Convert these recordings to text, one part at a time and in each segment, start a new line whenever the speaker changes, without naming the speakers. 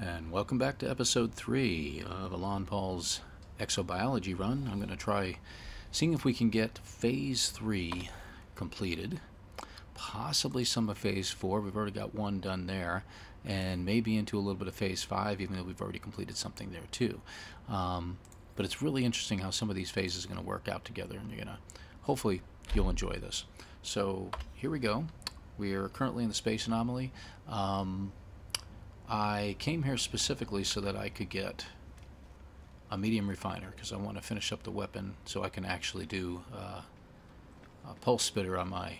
And welcome back to episode 3 of Elan Paul's exobiology run. I'm going to try seeing if we can get phase 3 completed. Possibly some of phase 4. We've already got one done there. And maybe into a little bit of phase 5, even though we've already completed something there too. Um, but it's really interesting how some of these phases are going to work out together. And you're going to, hopefully, you'll enjoy this. So here we go. We are currently in the space anomaly. Um, I came here specifically so that I could get a medium refiner because I want to finish up the weapon so I can actually do uh, a pulse spitter on my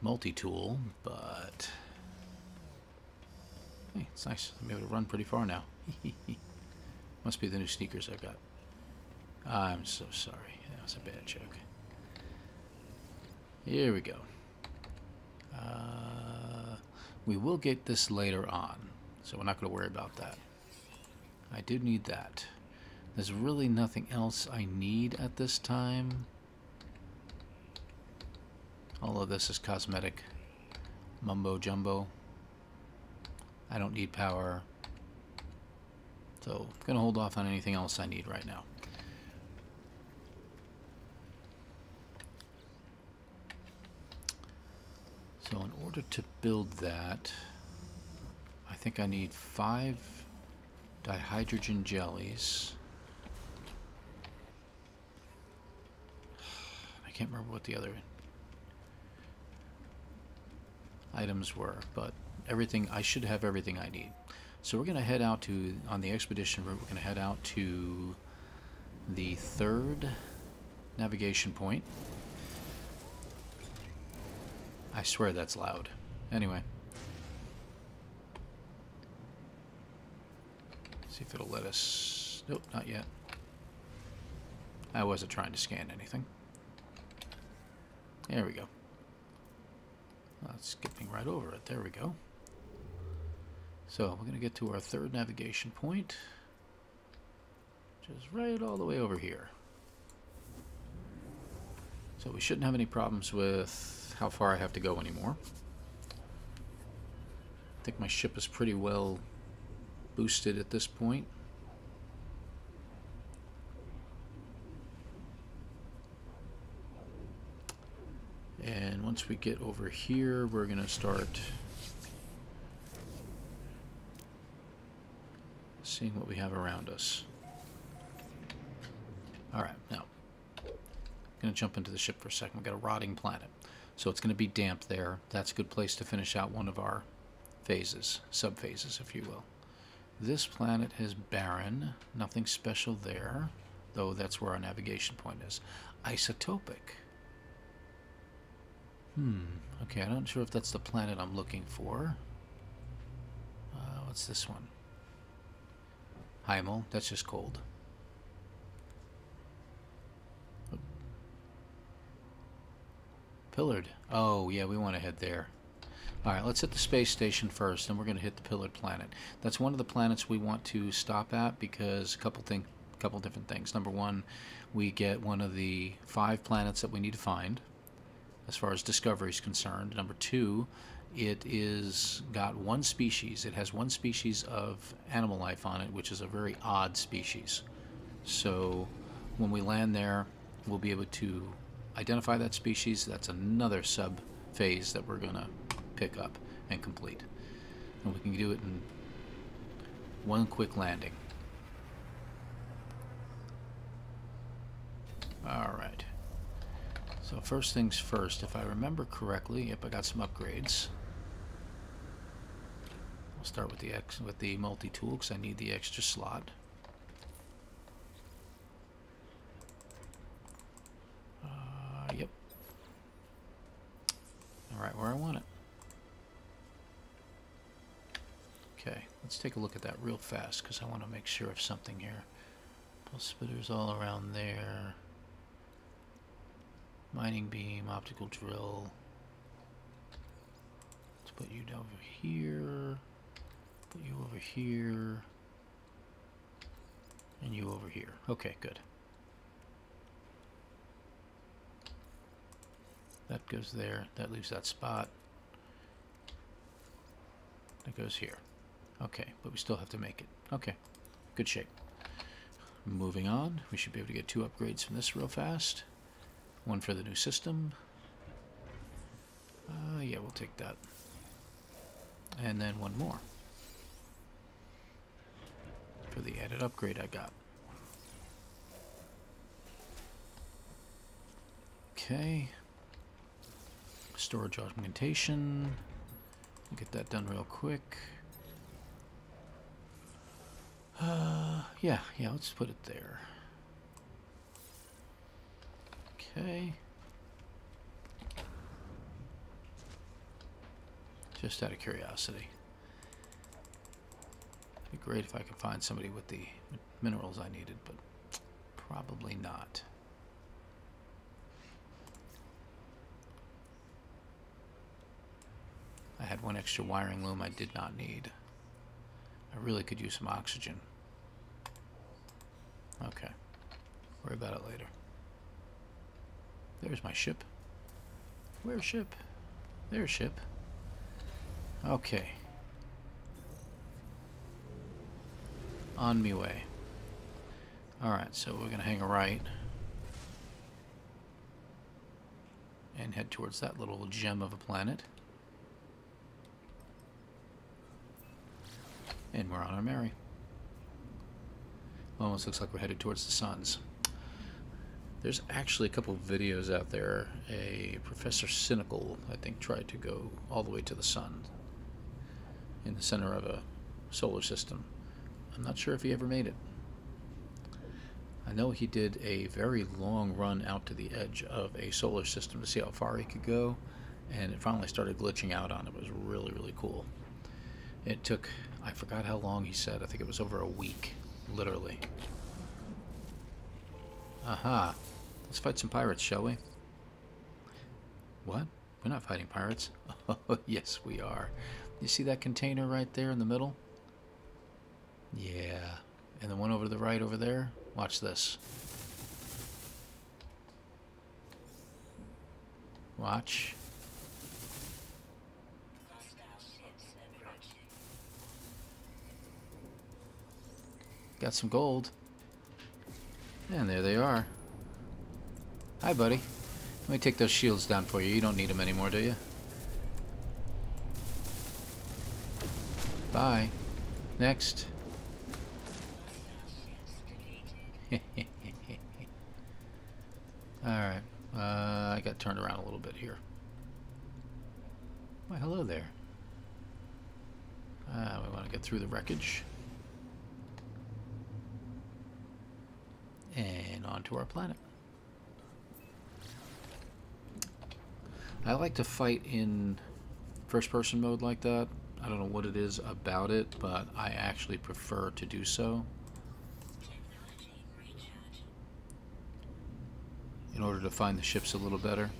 multi-tool, but hey, it's nice. I'm able to run pretty far now. Must be the new sneakers I've got. I'm so sorry. That was a bad joke. Here we go. Uh, we will get this later on, so we're not going to worry about that. I do need that. There's really nothing else I need at this time. All of this is cosmetic mumbo jumbo. I don't need power. So I'm going to hold off on anything else I need right now. So in order to build that, I think I need five dihydrogen jellies. I can't remember what the other items were, but everything, I should have everything I need. So we're going to head out to, on the expedition route, we're going to head out to the third navigation point. I swear that's loud. Anyway. See if it'll let us... Nope, not yet. I wasn't trying to scan anything. There we go. Well, skipping right over it. There we go. So, we're going to get to our third navigation point. Which is right all the way over here. So we shouldn't have any problems with how far I have to go anymore. I think my ship is pretty well boosted at this point. And once we get over here, we're going to start seeing what we have around us. Alright, now, I'm going to jump into the ship for a second. We've got a rotting planet. So it's going to be damp there. That's a good place to finish out one of our phases, subphases, if you will. This planet is barren. Nothing special there, though that's where our navigation point is. Isotopic. Hmm. Okay, I'm not sure if that's the planet I'm looking for. Uh, what's this one? Hiemal. That's just cold. Pillared. Oh, yeah, we want to head there. All right, let's hit the space station first, and we're going to hit the pillared planet. That's one of the planets we want to stop at because a couple thing, couple different things. Number one, we get one of the five planets that we need to find, as far as discovery is concerned. Number two, it is got one species. It has one species of animal life on it, which is a very odd species. So when we land there, we'll be able to identify that species, that's another sub phase that we're going to pick up and complete. And we can do it in one quick landing. Alright. So first things first, if I remember correctly, yep, I got some upgrades. I'll start with the X with the multi-tool because I need the extra slot. Right where I want it. Okay, let's take a look at that real fast because I want to make sure of something here. Pulse spitters all around there. Mining beam, optical drill. Let's put you over here. Put you over here. And you over here. Okay, good. That goes there. That leaves that spot. That goes here. Okay, but we still have to make it. Okay, good shape. Moving on, we should be able to get two upgrades from this real fast. One for the new system. Uh, yeah, we'll take that. And then one more. For the added upgrade I got. Okay. Storage augmentation. Get that done real quick. Uh, yeah, yeah, let's put it there. Okay. Just out of curiosity. It'd be great if I could find somebody with the minerals I needed, but probably not. I had one extra wiring loom I did not need. I really could use some oxygen. Okay. Worry about it later. There's my ship. Where's ship? There's ship. Okay. On me way. Alright, so we're going to hang a right. And head towards that little gem of a planet. And we're on our merry. Almost looks like we're headed towards the suns. There's actually a couple videos out there. A Professor Cynical, I think, tried to go all the way to the sun in the center of a solar system. I'm not sure if he ever made it. I know he did a very long run out to the edge of a solar system to see how far he could go, and it finally started glitching out on him. It was really, really cool. It took, I forgot how long he said, I think it was over a week, literally. Aha. Let's fight some pirates, shall we? What? We're not fighting pirates. Oh, yes, we are. You see that container right there in the middle? Yeah. And the one over to the right over there? Watch this. Watch. Got some gold. And there they are. Hi, buddy. Let me take those shields down for you. You don't need them anymore, do you? Bye. Next. Alright. Uh, I got turned around a little bit here. Why, hello there. Uh, we want to get through the wreckage. And onto our planet. I like to fight in first person mode like that. I don't know what it is about it, but I actually prefer to do so. In order to find the ships a little better.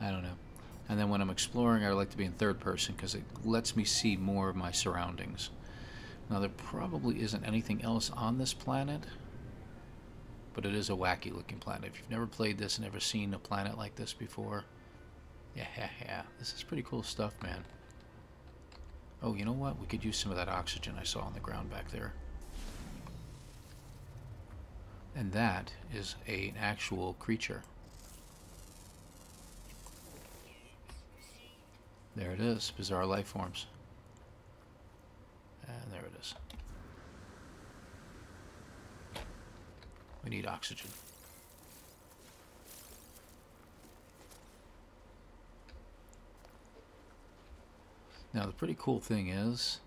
I don't know. And then when I'm exploring, I like to be in third person because it lets me see more of my surroundings. Now, there probably isn't anything else on this planet, but it is a wacky looking planet. If you've never played this and never seen a planet like this before, yeah, yeah, yeah. This is pretty cool stuff, man. Oh, you know what? We could use some of that oxygen I saw on the ground back there. And that is a, an actual creature. There it is, bizarre life forms. And there it is. We need oxygen. Now the pretty cool thing is,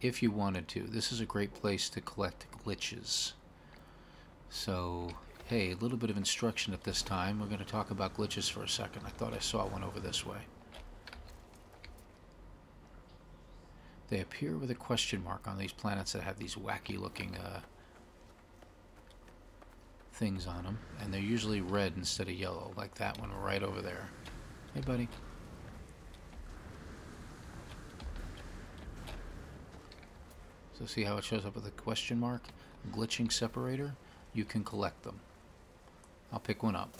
if you wanted to, this is a great place to collect glitches. So, hey, a little bit of instruction at this time. We're going to talk about glitches for a second. I thought I saw one over this way. They appear with a question mark on these planets that have these wacky looking uh, things on them. And they're usually red instead of yellow, like that one right over there. Hey, buddy. So see how it shows up with a question mark? Glitching separator. You can collect them. I'll pick one up.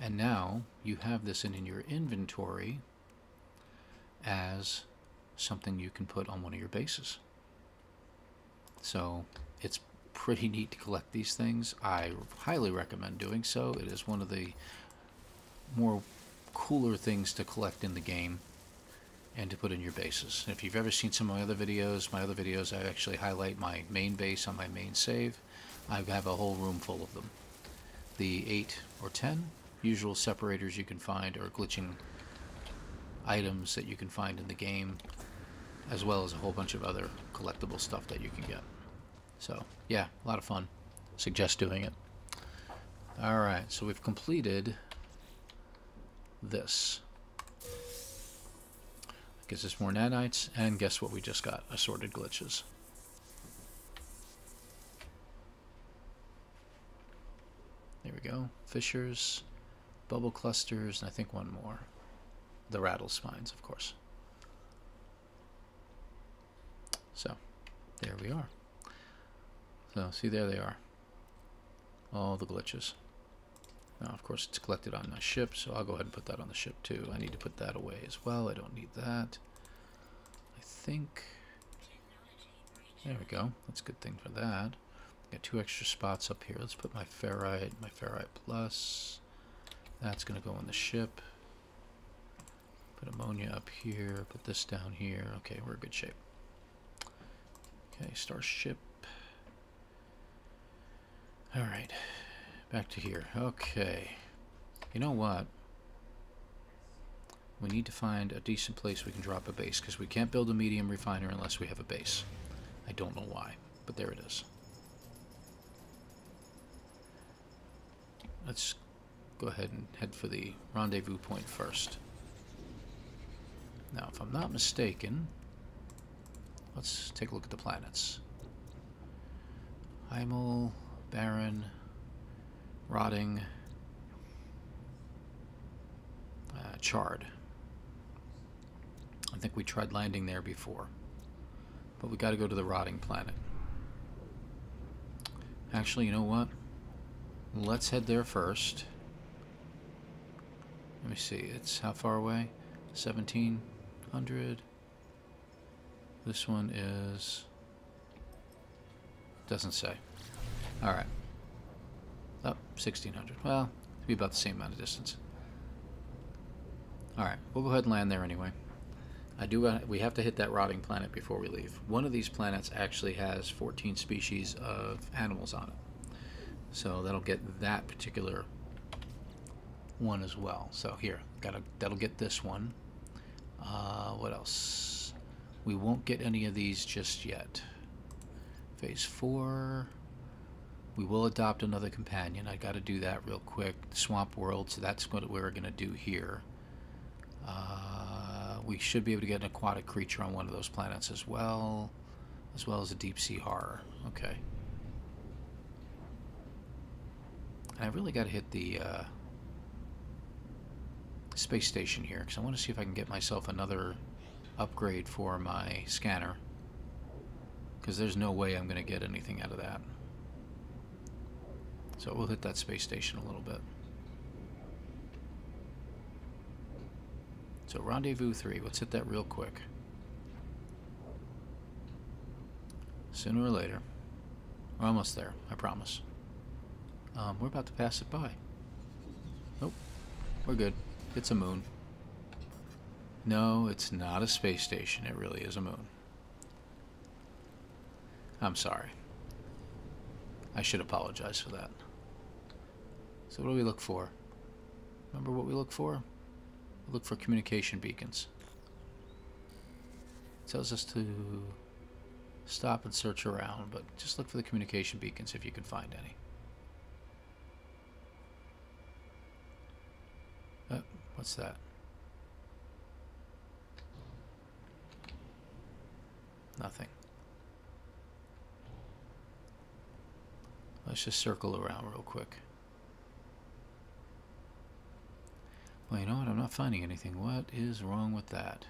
And now you have this in, in your inventory as something you can put on one of your bases. So it's pretty neat to collect these things. I highly recommend doing so. It is one of the more cooler things to collect in the game and to put in your bases. If you've ever seen some of my other videos, my other videos, I actually highlight my main base on my main save. I have a whole room full of them. The 8 or 10 usual separators you can find or glitching items that you can find in the game, as well as a whole bunch of other collectible stuff that you can get. So, yeah, a lot of fun. Suggest doing it. Alright, so we've completed this. Gives us more nanites, and guess what we just got? Assorted glitches. There we go. Fissures, bubble clusters, and I think one more. The rattle spines, of course. So, there we are. So, see, there they are. All the glitches. Now, of course, it's collected on my ship, so I'll go ahead and put that on the ship too. I need to put that away as well. I don't need that. I think... There we go. That's a good thing for that. Got two extra spots up here. Let's put my ferrite, my ferrite plus. That's going to go on the ship. Put ammonia up here. Put this down here. Okay, we're in good shape. Okay, starship. Alright. Back to here. Okay. You know what? We need to find a decent place we can drop a base, because we can't build a medium refiner unless we have a base. I don't know why, but there it is. Let's go ahead and head for the rendezvous point first. Now, if I'm not mistaken, let's take a look at the planets. Hiemal, Barren, rotting, uh, charred. I think we tried landing there before, but we got to go to the rotting planet. Actually, you know what? Let's head there first. Let me see. It's how far away? 1700. This one is. Doesn't say. All right. Oh, 1600. Well, it'd be about the same amount of distance. Alright, we'll go ahead and land there anyway. I do. Uh, we have to hit that rotting planet before we leave. One of these planets actually has 14 species of animals on it. So that'll get that particular one as well. So here, gotta that'll get this one. Uh, what else? We won't get any of these just yet. Phase 4. We will adopt another companion. I got to do that real quick. Swamp World, so that's what we're going to do here. Uh, we should be able to get an aquatic creature on one of those planets as well, as well as a deep sea horror. Okay. And I really got to hit the uh, space station here because I want to see if I can get myself another upgrade for my scanner because there's no way I'm going to get anything out of that. So we'll hit that space station a little bit. So rendezvous 3, let's hit that real quick. Sooner or later. We're almost there, I promise. Um, we're about to pass it by. Nope, we're good. It's a moon. No, it's not a space station. It really is a moon. I'm sorry. I should apologize for that. So what do we look for? Remember what we look for? We look for communication beacons. It tells us to stop and search around, but just look for the communication beacons if you can find any. Uh, what's that? Nothing. Let's just circle around real quick. Well, you know what? I'm not finding anything. What is wrong with that?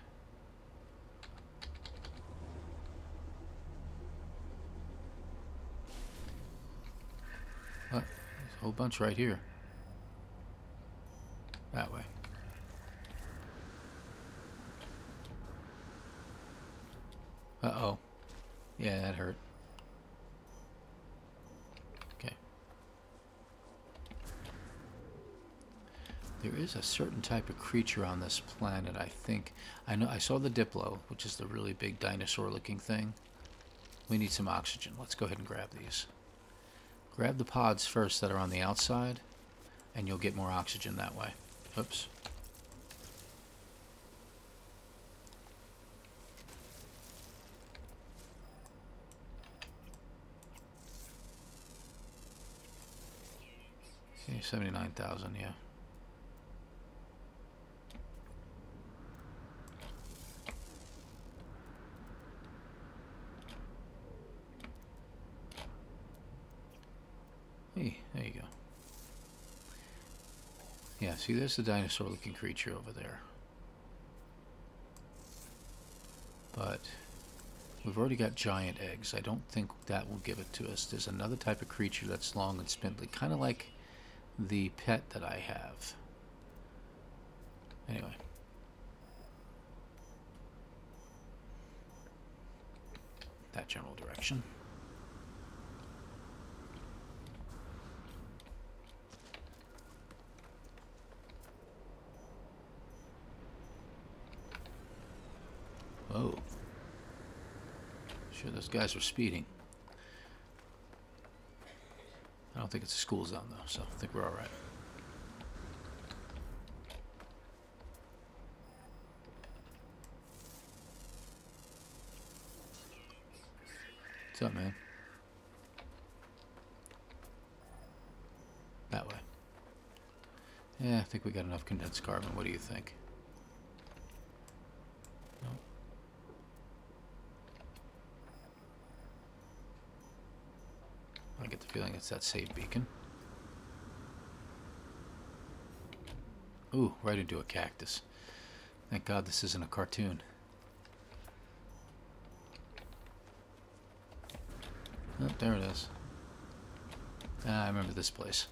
What? There's a whole bunch right here. That way. Uh-oh. Yeah, that hurt. Okay. There is a certain type of creature on this planet, I think. I know I saw the Diplo, which is the really big dinosaur-looking thing. We need some oxygen. Let's go ahead and grab these. Grab the pods first that are on the outside, and you'll get more oxygen that way. Oops. Okay, 79,000, yeah. Hey, there you go. Yeah, see, there's the dinosaur-looking creature over there. But we've already got giant eggs. I don't think that will give it to us. There's another type of creature that's long and spindly, kind of like the pet that I have. Anyway. That general direction. Whoa. Sure those guys are speeding. I don't think it's a school zone though, so I think we're alright. What's up, man? That way. Yeah, I think we got enough condensed carbon. What do you think? I get the feeling it's that save beacon. Ooh, right into a cactus. Thank God this isn't a cartoon. Oh, there it is. Ah, I remember this place.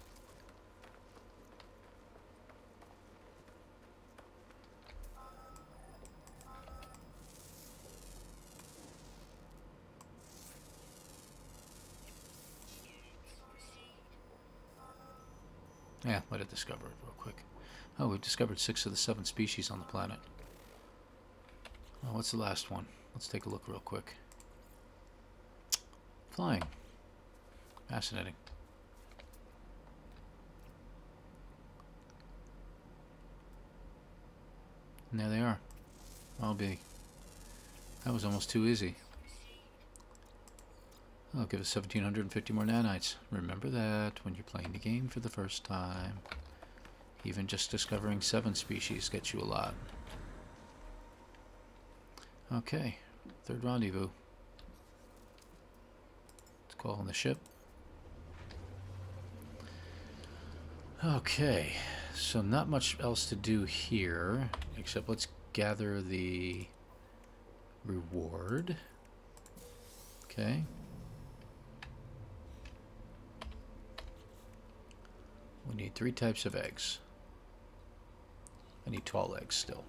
Yeah, let it discover it real quick. Oh, we've discovered six of the seven species on the planet. Oh, what's the last one? Let's take a look real quick. Flying. Fascinating. And there they are. I'll be. That was almost too easy. I'll give us 1750 more nanites. Remember that when you're playing the game for the first time. Even just discovering seven species gets you a lot. Okay, third rendezvous. Let's call on the ship. Okay, so not much else to do here, except let's gather the reward. Okay. We need three types of eggs. I need tall eggs still.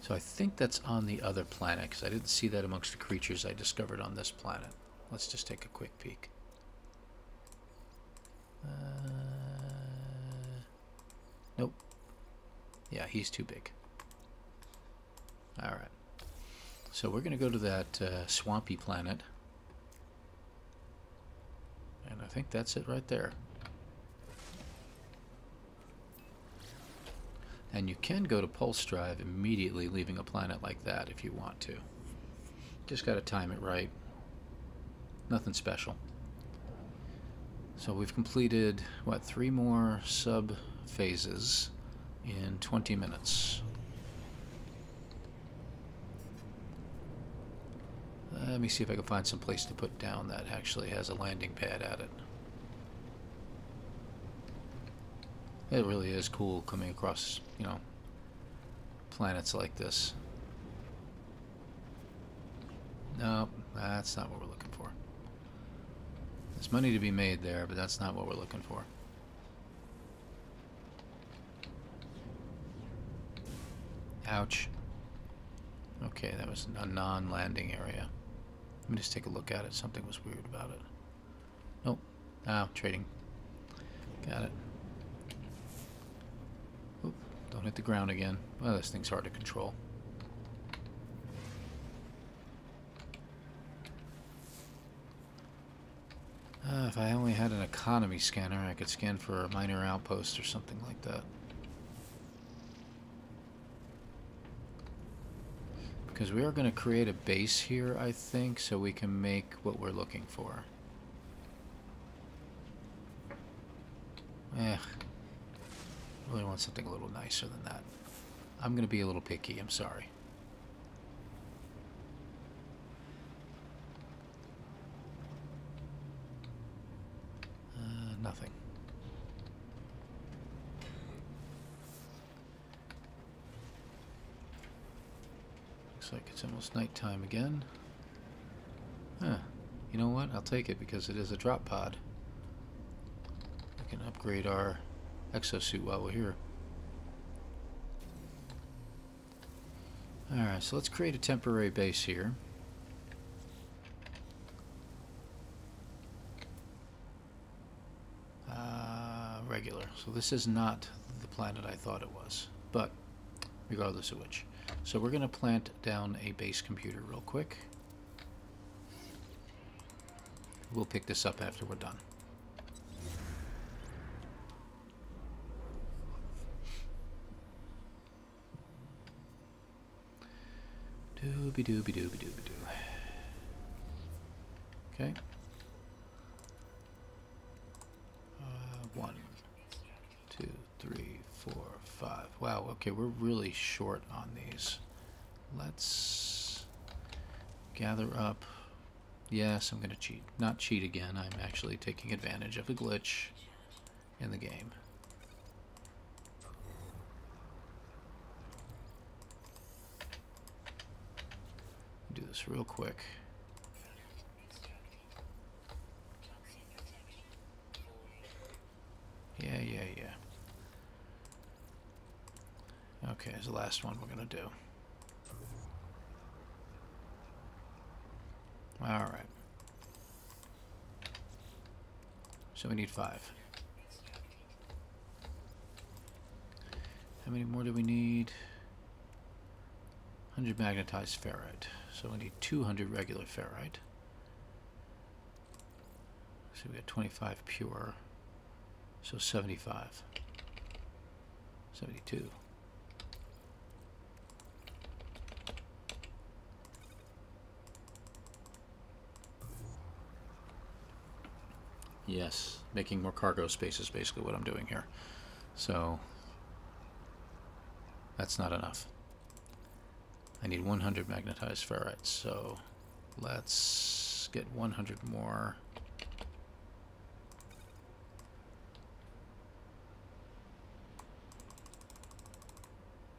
So I think that's on the other planet, because I didn't see that amongst the creatures I discovered on this planet. Let's just take a quick peek. Uh, nope. Yeah, he's too big. Alright. So we're going to go to that uh, swampy planet. And I think that's it right there. And you can go to pulse drive immediately leaving a planet like that if you want to. Just got to time it right. Nothing special. So we've completed, what, three more sub phases in 20 minutes. Let me see if I can find some place to put down that actually has a landing pad at it. It really is cool coming across, you know, planets like this. No, that's not what we're looking for. There's money to be made there, but that's not what we're looking for. Ouch. Okay, that was a non-landing area. Let me just take a look at it. Something was weird about it. Nope. Ah, trading. Got it. Don't hit the ground again. Well, this thing's hard to control. Uh, if I only had an economy scanner, I could scan for a minor outpost or something like that. Because we are going to create a base here, I think, so we can make what we're looking for. Eh, really want something a little nicer than that. I'm going to be a little picky, I'm sorry. Uh, nothing. Looks like it's almost nighttime again. Huh. You know what? I'll take it because it is a drop pod. We can upgrade our exosuit while we're here. Alright, so let's create a temporary base here. Uh, regular. So this is not the planet I thought it was. But, regardless of which. So we're going to plant down a base computer real quick. We'll pick this up after we're done. Dooby dooby dooby dooby doo. Okay. Uh, one, two, three, four, five. Wow, okay, we're really short on these. Let's gather up. Yes, I'm going to cheat. Not cheat again. I'm actually taking advantage of a glitch in the game. Do this real quick. Yeah, yeah, yeah. Okay, is the last one we're going to do. Alright. So we need five. How many more do we need? 100 magnetized ferrite. So we need 200 regular ferrite. So we got 25 pure. So 75. 72. Yes, making more cargo space is basically what I'm doing here. So that's not enough. I need 100 magnetized ferrites, so let's get 100 more.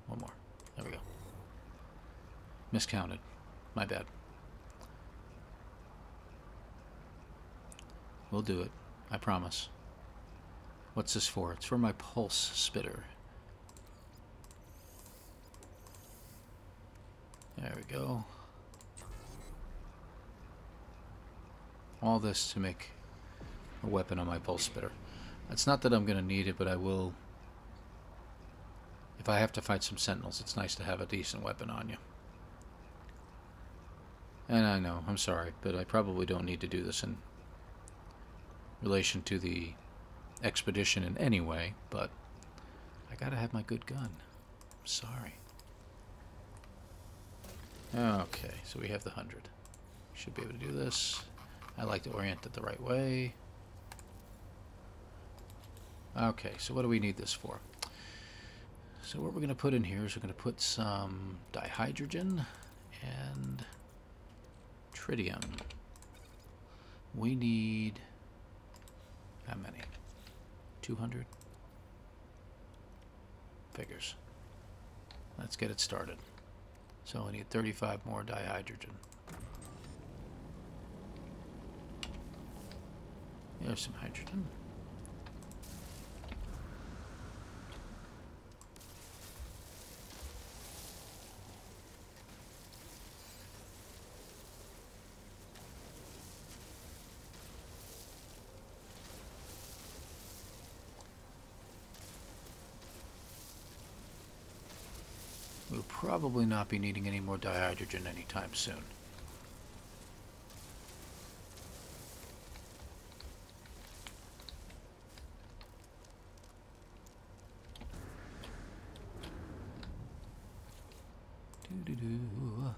One more. There we go. Miscounted. My bad. We'll do it. I promise. What's this for? It's for my pulse spitter. There we go. All this to make a weapon on my pulse spitter. It's not that I'm going to need it, but I will... If I have to fight some sentinels, it's nice to have a decent weapon on you. And I know, I'm sorry, but I probably don't need to do this in relation to the expedition in any way, but I gotta have my good gun. I'm sorry. Okay, so we have the 100. Should be able to do this. I like to orient it the right way. Okay, so what do we need this for? So what we're going to put in here is we're going to put some dihydrogen and tritium. We need how many? 200? Figures. Let's get it started. So we need 35 more dihydrogen. There's some hydrogen. Probably not be needing any more dihydrogen anytime soon. Doo-doo-doo.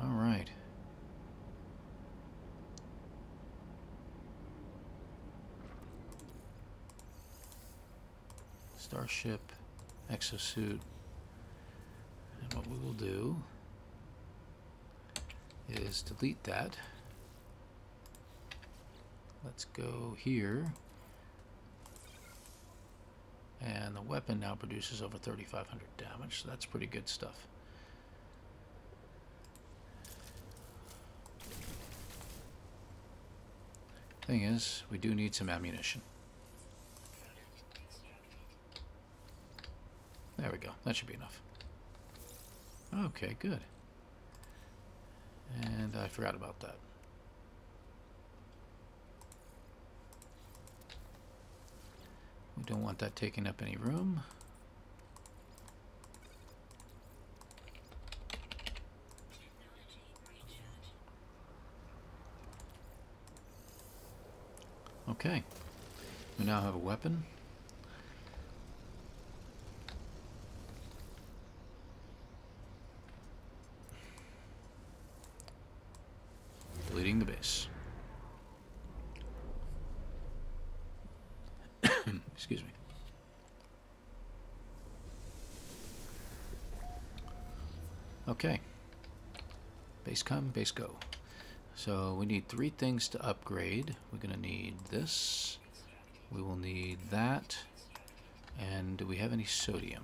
All right. Starship, exosuit. And what we will do is delete that. Let's go here. And the weapon now produces over 3,500 damage, so that's pretty good stuff. Thing is, we do need some ammunition. There we go. That should be enough. Okay, good. And I forgot about that. We don't want that taking up any room. Okay. We now have a weapon. Deleting the base. Excuse me. Okay. Base come, base go. So we need three things to upgrade. We're going to need this. We will need that. And do we have any sodium?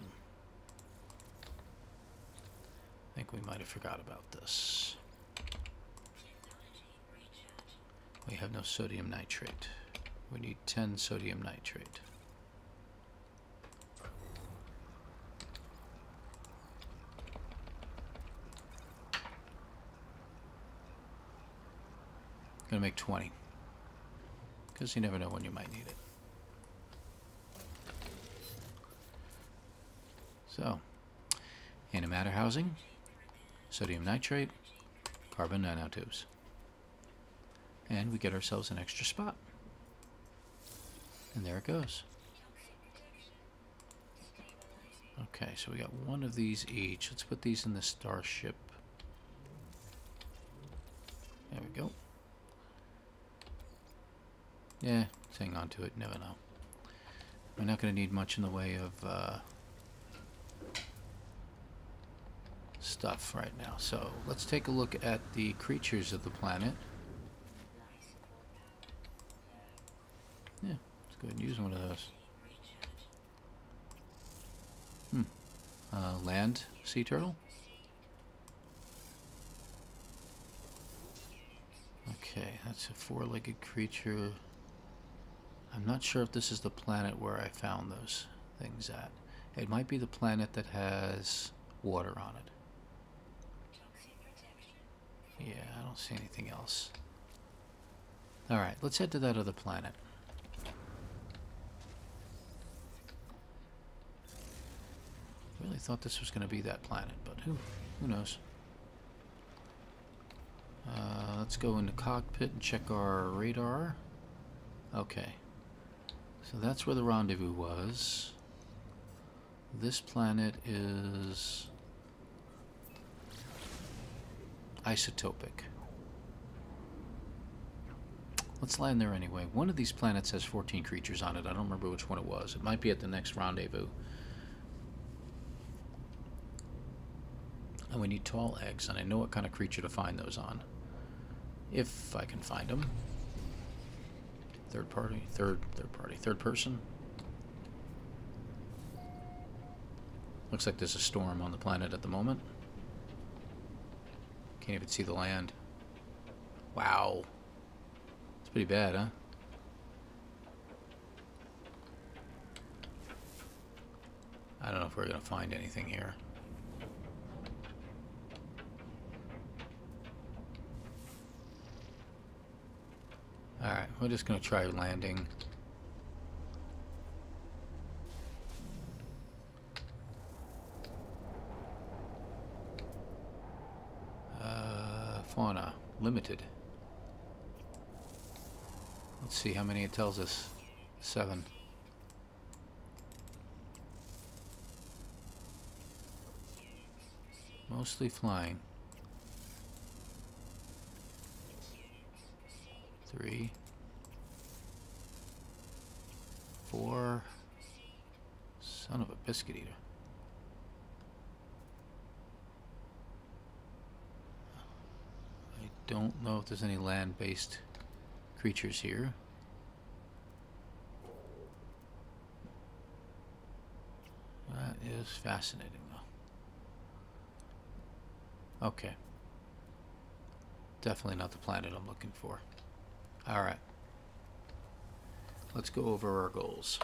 I think we might have forgot about this. We have no sodium nitrate. We need 10 sodium nitrate. Gonna make 20. Because you never know when you might need it. So, antimatter housing, sodium nitrate, carbon nanotubes. And we get ourselves an extra spot. And there it goes. Okay, so we got one of these each. Let's put these in the starship. There we go. Yeah, let's hang on to it. Never know. We're not going to need much in the way of uh, stuff right now. So let's take a look at the creatures of the planet. Yeah, let's go ahead and use one of those. Hmm. Uh, land sea turtle. Okay, that's a four-legged creature. I'm not sure if this is the planet where I found those things at. It might be the planet that has water on it. Yeah, I don't see anything else. Alright, let's head to that other planet. Really thought this was going to be that planet, but who, who knows? Uh, let's go into cockpit and check our radar. Okay. So that's where the rendezvous was. This planet is isotopic. Let's land there anyway. One of these planets has 14 creatures on it. I don't remember which one it was. It might be at the next rendezvous. And we need tall eggs, and I know what kind of creature to find those on. If I can find them. Third party, third, third party, third person. Looks like there's a storm on the planet at the moment. Can't even see the land. Wow. It's pretty bad, huh? I don't know if we're going to find anything here. Alright, we're just going to try landing. Uh, fauna, limited. Let's see how many it tells us. Seven. Mostly flying. Three. Four. Son of a biscuit eater. I don't know if there's any land-based creatures here. That is fascinating, though. Okay. Definitely not the planet I'm looking for. Alright. Let's go over our goals.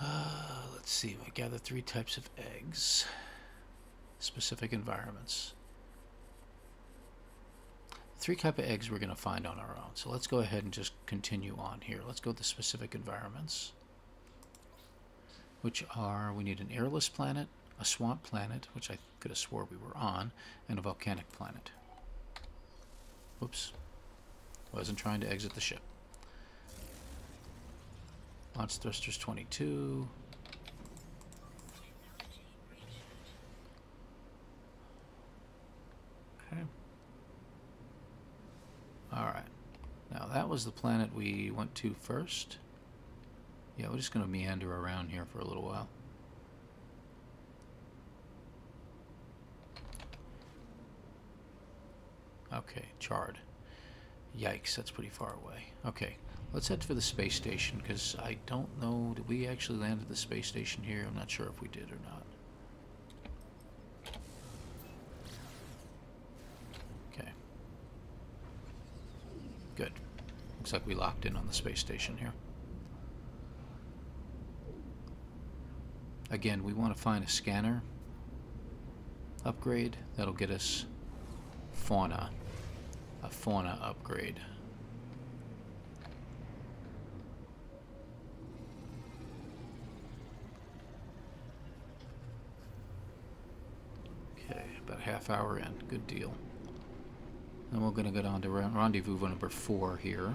Uh, let's see. We gather three types of eggs. Specific environments. Three type of eggs we're going to find on our own. So let's go ahead and just continue on here. Let's go to specific environments. Which are, we need an airless planet, a swamp planet, which I could have swore we were on, and a volcanic planet. Whoops. Wasn't trying to exit the ship. Launch thrusters 22. Okay. Alright. Now that was the planet we went to first. Yeah, we're just going to meander around here for a little while. Okay, charred. Yikes, that's pretty far away. Okay, let's head for the space station, because I don't know, did we actually land at the space station here? I'm not sure if we did or not. Okay. Good. Looks like we locked in on the space station here. Again, we want to find a scanner upgrade. That'll get us fauna a fauna upgrade. Okay, about a half hour in. Good deal. Then we're going to go down to rendezvous number four here.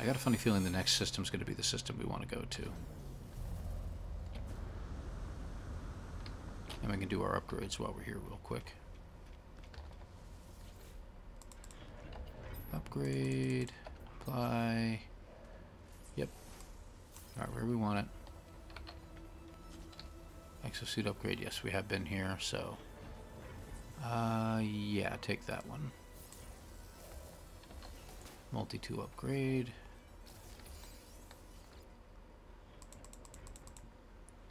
I got a funny feeling the next system is going to be the system we want to go to. And we can do our upgrades while we're here real quick. Upgrade. Apply. Yep. Alright, where we want it. Exosuit upgrade. Yes, we have been here, so... Uh, yeah, take that one. Multi-tool upgrade.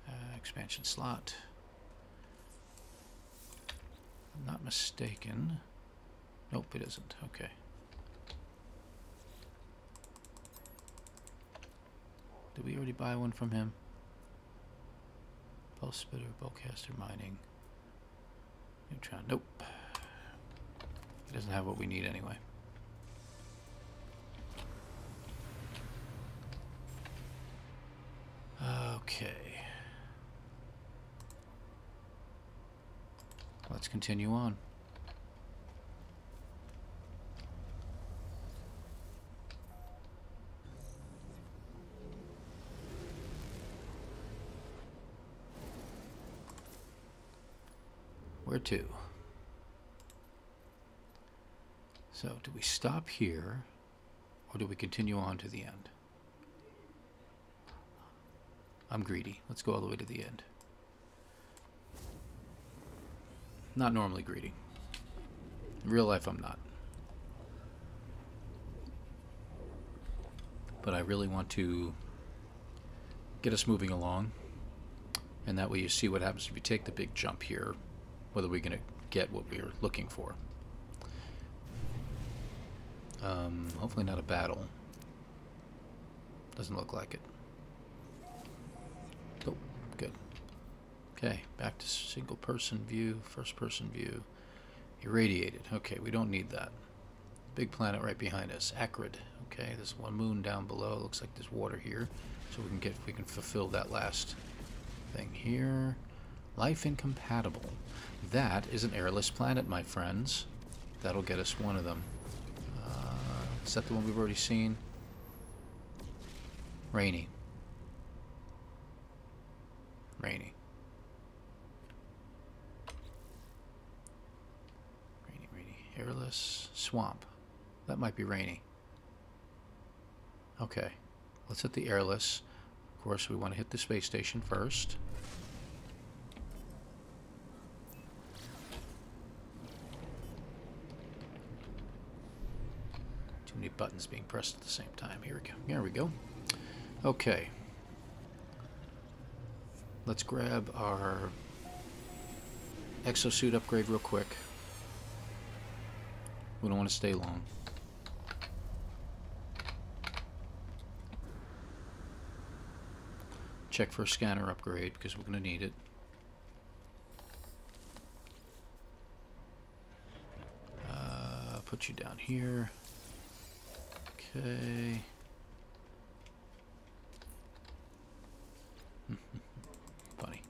Uh, expansion slot. I'm not mistaken. Nope, it isn't. Okay. Did we already buy one from him? Spitter, Boltcaster, mining. Neutron. Nope. He doesn't have what we need anyway. Okay. Let's continue on. To? So, do we stop here, or do we continue on to the end? I'm greedy. Let's go all the way to the end. Not normally greedy. In real life, I'm not. But I really want to get us moving along. And that way you see what happens if you take the big jump here whether we're going to get what we're looking for. Um, hopefully not a battle. Doesn't look like it. Oh, good. Okay, back to single person view, first person view. Irradiated. Okay, we don't need that. big planet right behind us, Acrid. Okay, there's one moon down below. Looks like there's water here, so we can get we can fulfill that last thing here. Life incompatible. That is an airless planet, my friends. That'll get us one of them. Uh, is that the one we've already seen? Rainy. Rainy. Rainy, rainy. Airless. Swamp. That might be rainy. Okay. Let's hit the airless. Of course, we want to hit the space station first. Buttons being pressed at the same time. Here we go. There we go. Okay. Let's grab our exosuit upgrade real quick. We don't want to stay long. Check for a scanner upgrade because we're going to need it. Uh, put you down here. Okay. Funny.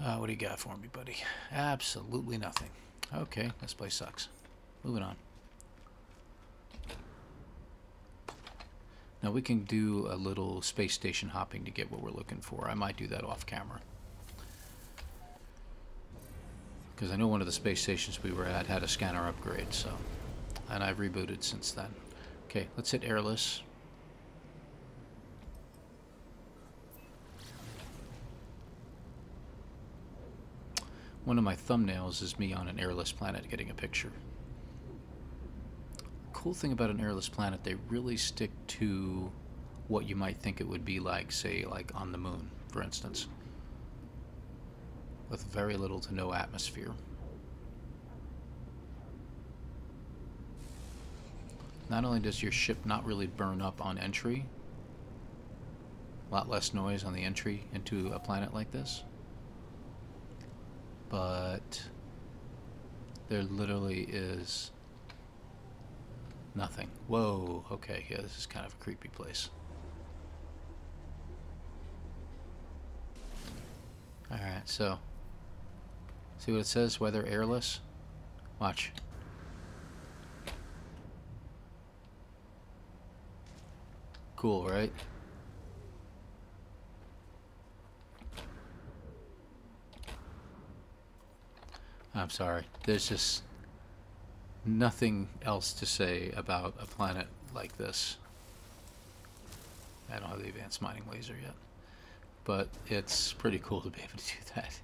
Uh, what do you got for me, buddy? Absolutely nothing. Okay, this place sucks. Moving on. Now we can do a little space station hopping to get what we're looking for. I might do that off camera. Because I know one of the space stations we were at had a scanner upgrade, so... And I've rebooted since then. Okay, let's hit airless. One of my thumbnails is me on an airless planet getting a picture. Cool thing about an airless planet, they really stick to what you might think it would be like, say, like on the moon, for instance, with very little to no atmosphere. Not only does your ship not really burn up on entry, a lot less noise on the entry into a planet like this, but there literally is nothing. Whoa, okay, yeah, this is kind of a creepy place. Alright, so, see what it says, weather airless? Watch. Cool, right? I'm sorry. There's just nothing else to say about a planet like this. I don't have the advanced mining laser yet. But it's pretty cool to be able to do that.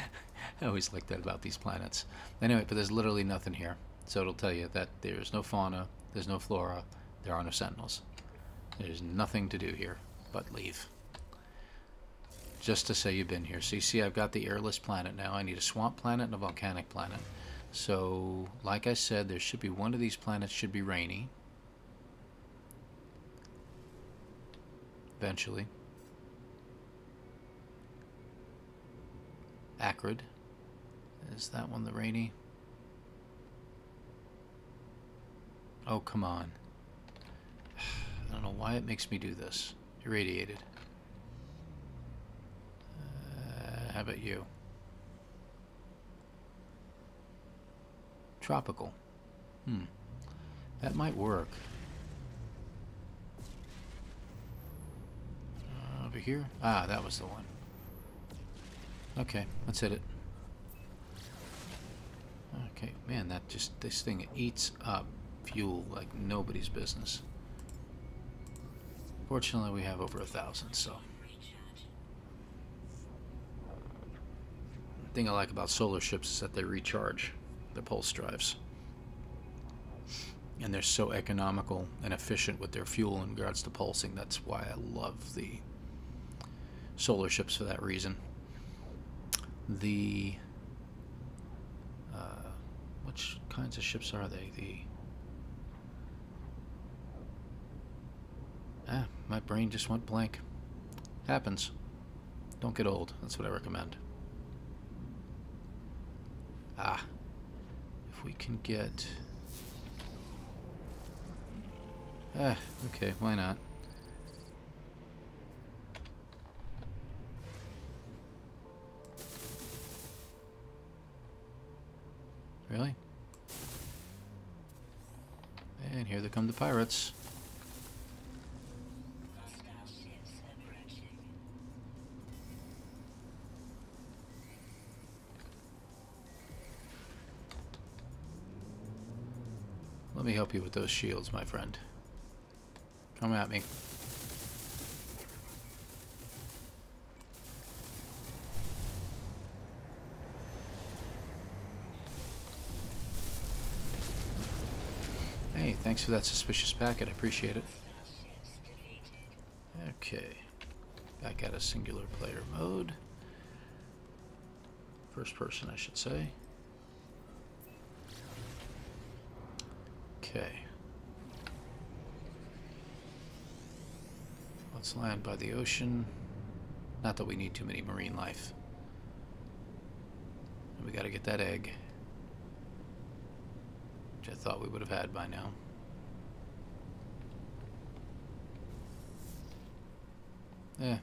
I always like that about these planets. Anyway, but there's literally nothing here. So it'll tell you that there's no fauna, there's no flora, there are no sentinels. There's nothing to do here but leave just to say you've been here. So you see I've got the airless planet now. I need a swamp planet and a volcanic planet. So, like I said, there should be one of these planets should be rainy. Eventually. Acrid. Is that one the rainy? Oh, come on. I don't know why it makes me do this. Irradiated. How about you? Tropical. Hmm. That might work. Uh, over here? Ah, that was the one. Okay, let's hit it. Okay, man, that just, this thing eats up fuel like nobody's business. Fortunately, we have over a thousand, so... The thing I like about solar ships is that they recharge their pulse drives. And they're so economical and efficient with their fuel in regards to pulsing. That's why I love the solar ships for that reason. The uh, which kinds of ships are they? The ah, my brain just went blank. Happens. Don't get old. That's what I recommend. Ah. If we can get... Ah, okay, why not? Really? And here they come the pirates. You with those shields, my friend. Come at me. Hey, thanks for that suspicious packet. I appreciate it. Okay. Back at a singular player mode. First person, I should say. Okay. Land by the ocean. Not that we need too many marine life. We gotta get that egg. Which I thought we would have had by now. Yeah,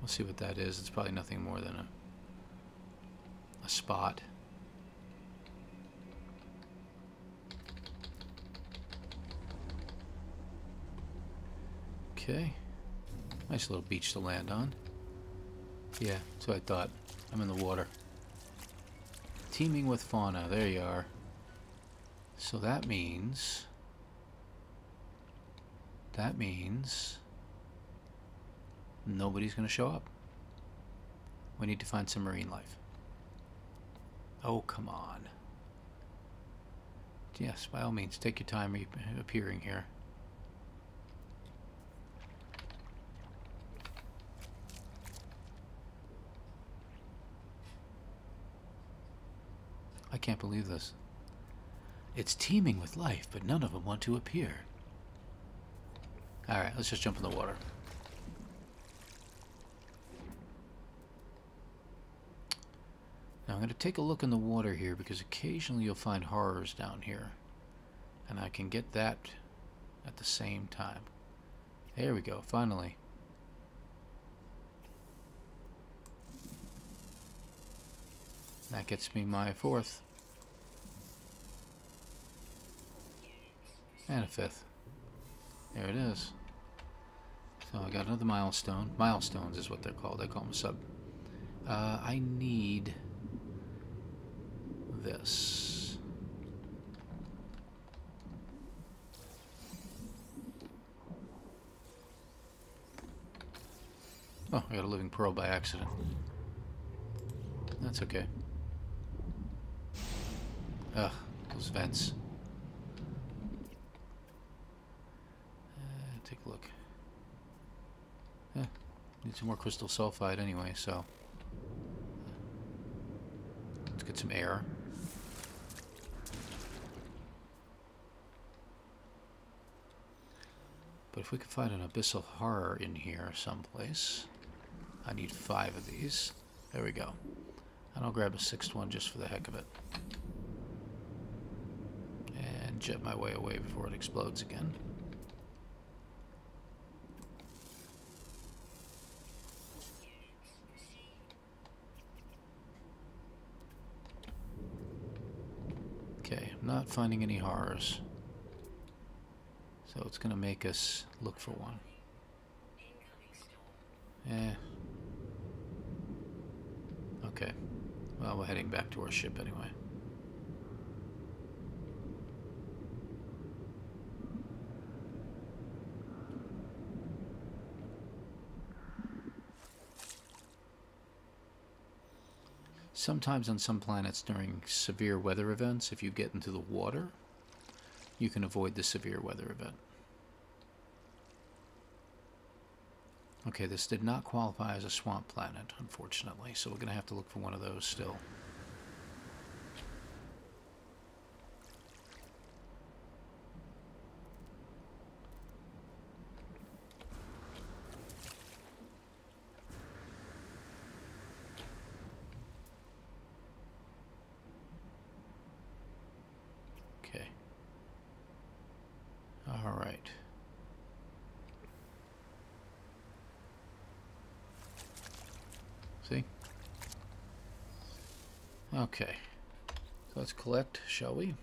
we'll see what that is. It's probably nothing more than a, a spot. Okay. Nice little beach to land on. Yeah, what I thought. I'm in the water. Teeming with fauna. There you are. So that means... That means... Nobody's going to show up. We need to find some marine life. Oh, come on. Yes, by all means, take your time appearing here. Can't believe this. It's teeming with life, but none of them want to appear. Alright, let's just jump in the water. Now I'm going to take a look in the water here because occasionally you'll find horrors down here. And I can get that at the same time. There we go, finally. That gets me my fourth. And a fifth. There it is. So I got another milestone. Milestones is what they're called. I call them sub. Uh, I need this. Oh, I got a living pearl by accident. That's okay. Ugh, those vents. take a look. Yeah, need some more crystal sulfide anyway, so let's get some air. But if we could find an abyssal horror in here someplace, I need five of these. There we go. And I'll grab a sixth one just for the heck of it. And jet my way away before it explodes again. Not finding any horrors. So it's going to make us look for one. Yeah. Okay. Well, we're heading back to our ship anyway. Sometimes on some planets during severe weather events, if you get into the water, you can avoid the severe weather event. Okay, this did not qualify as a swamp planet, unfortunately, so we're going to have to look for one of those still. Collect, shall we?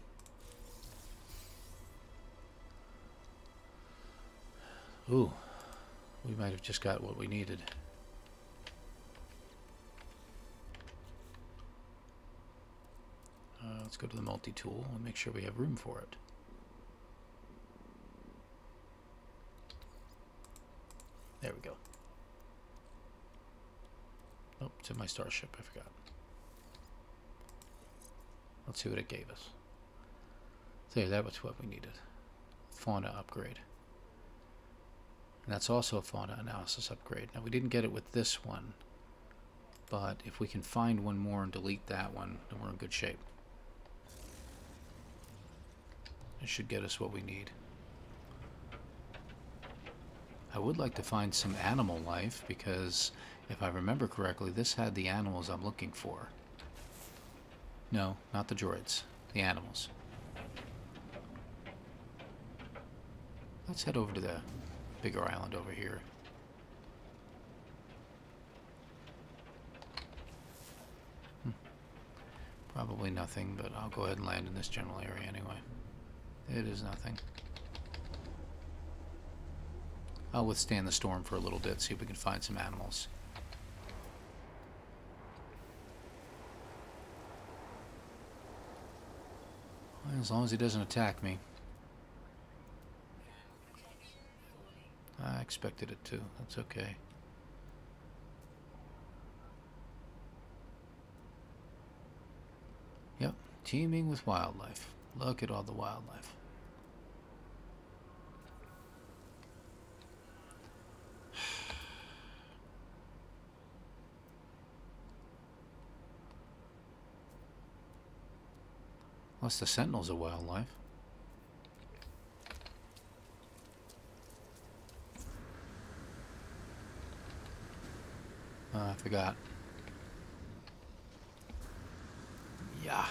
Ooh. We might have just got what we needed. Uh, let's go to the multi-tool and make sure we have room for it. There we go. Oh, it's in my starship. I forgot. Let's see what it gave us. There, that was what we needed. Fauna upgrade. And that's also a fauna analysis upgrade. Now, we didn't get it with this one. But if we can find one more and delete that one, then we're in good shape. It should get us what we need. I would like to find some animal life because if I remember correctly, this had the animals I'm looking for. No, not the droids. The animals. Let's head over to the bigger island over here. Hmm. Probably nothing, but I'll go ahead and land in this general area anyway. It is nothing. I'll withstand the storm for a little bit, see if we can find some animals. As long as he doesn't attack me. I expected it to. That's okay. Yep, teeming with wildlife. Look at all the wildlife. Unless the sentinels are wildlife. Uh, I forgot. Yeah.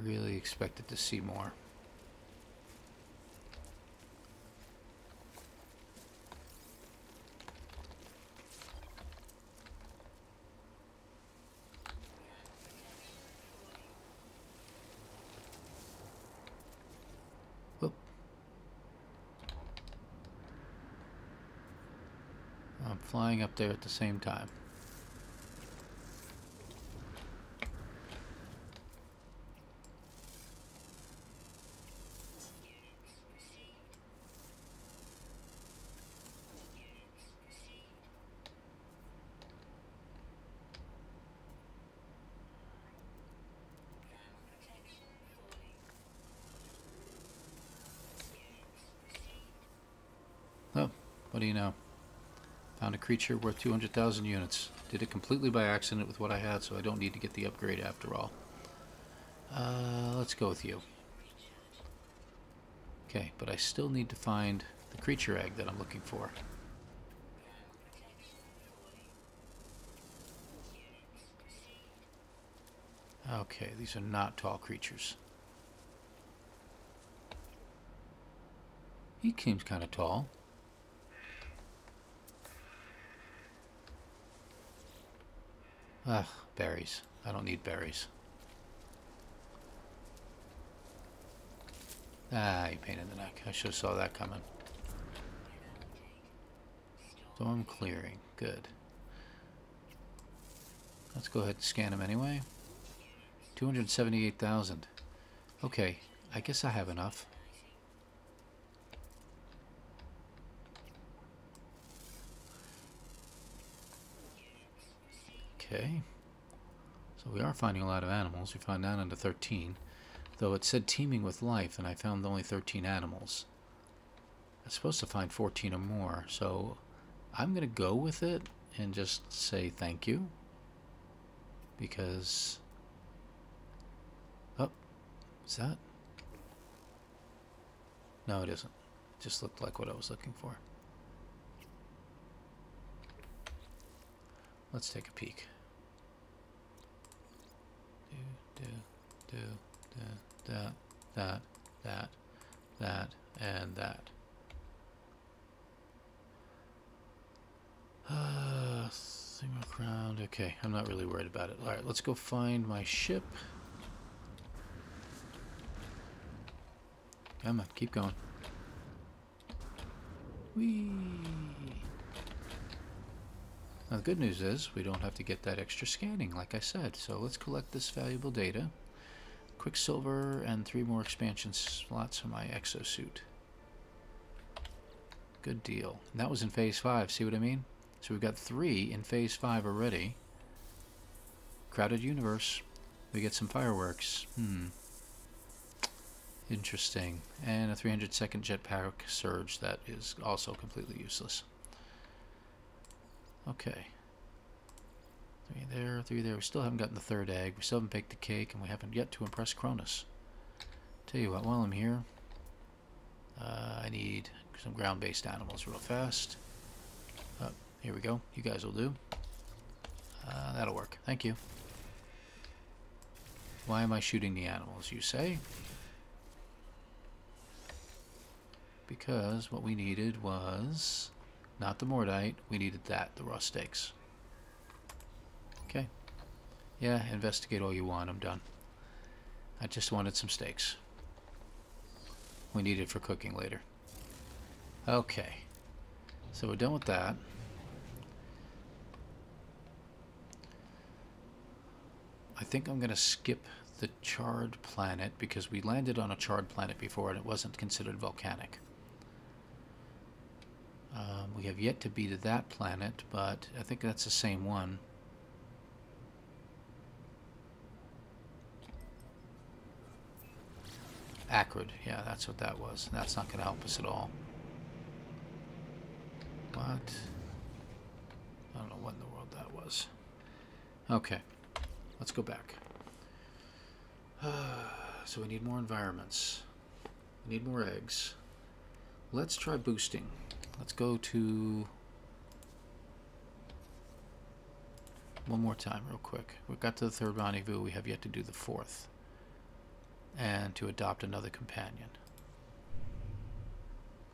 Really expected to see more. Flying up there at the same time. Oh, what do you know? Found a creature worth 200,000 units. Did it completely by accident with what I had, so I don't need to get the upgrade after all. Uh, let's go with you. Okay, but I still need to find the creature egg that I'm looking for. Okay, these are not tall creatures. He seems kind of tall. Ugh, berries. I don't need berries. Ah, you pain in the neck. I should have saw that coming. So I'm clearing. Good. Let's go ahead and scan them anyway. 278,000. Okay, I guess I have enough. Okay. So we are finding a lot of animals. We found down into 13. Though it said teeming with life, and I found only 13 animals. I'm supposed to find 14 or more, so I'm going to go with it and just say thank you. Because... Oh, is that? No, it isn't. It just looked like what I was looking for. Let's take a peek do, do, do, do, that, that, that, that, and that. Uh, thing around. Okay, I'm not really worried about it. All right, let's go find my ship. Come on, keep going. Whee! Now the good news is we don't have to get that extra scanning, like I said. So let's collect this valuable data. Quicksilver and three more expansion slots for my exosuit. Good deal. And that was in phase five, see what I mean? So we've got three in phase five already. Crowded universe. We get some fireworks. Hmm. Interesting. And a 300 second jetpack surge that is also completely useless. Okay. Three there, three there. We still haven't gotten the third egg. We still haven't baked the cake, and we haven't yet to impress Cronus. Tell you what, while I'm here, uh, I need some ground-based animals real fast. Oh, here we go. You guys will do. Uh, that'll work. Thank you. Why am I shooting the animals, you say? Because what we needed was not the Mordite, we needed that, the raw steaks. Okay. Yeah, investigate all you want, I'm done. I just wanted some steaks. We need it for cooking later. Okay. So we're done with that. I think I'm going to skip the charred planet because we landed on a charred planet before and it wasn't considered volcanic. Um, we have yet to be to that planet, but I think that's the same one. Acrid, yeah, that's what that was. That's not going to help us at all. What? I don't know what in the world that was. Okay, let's go back. so we need more environments. We need more eggs. Let's try boosting. Let's go to one more time real quick. We've got to the third rendezvous. We have yet to do the fourth. And to adopt another companion.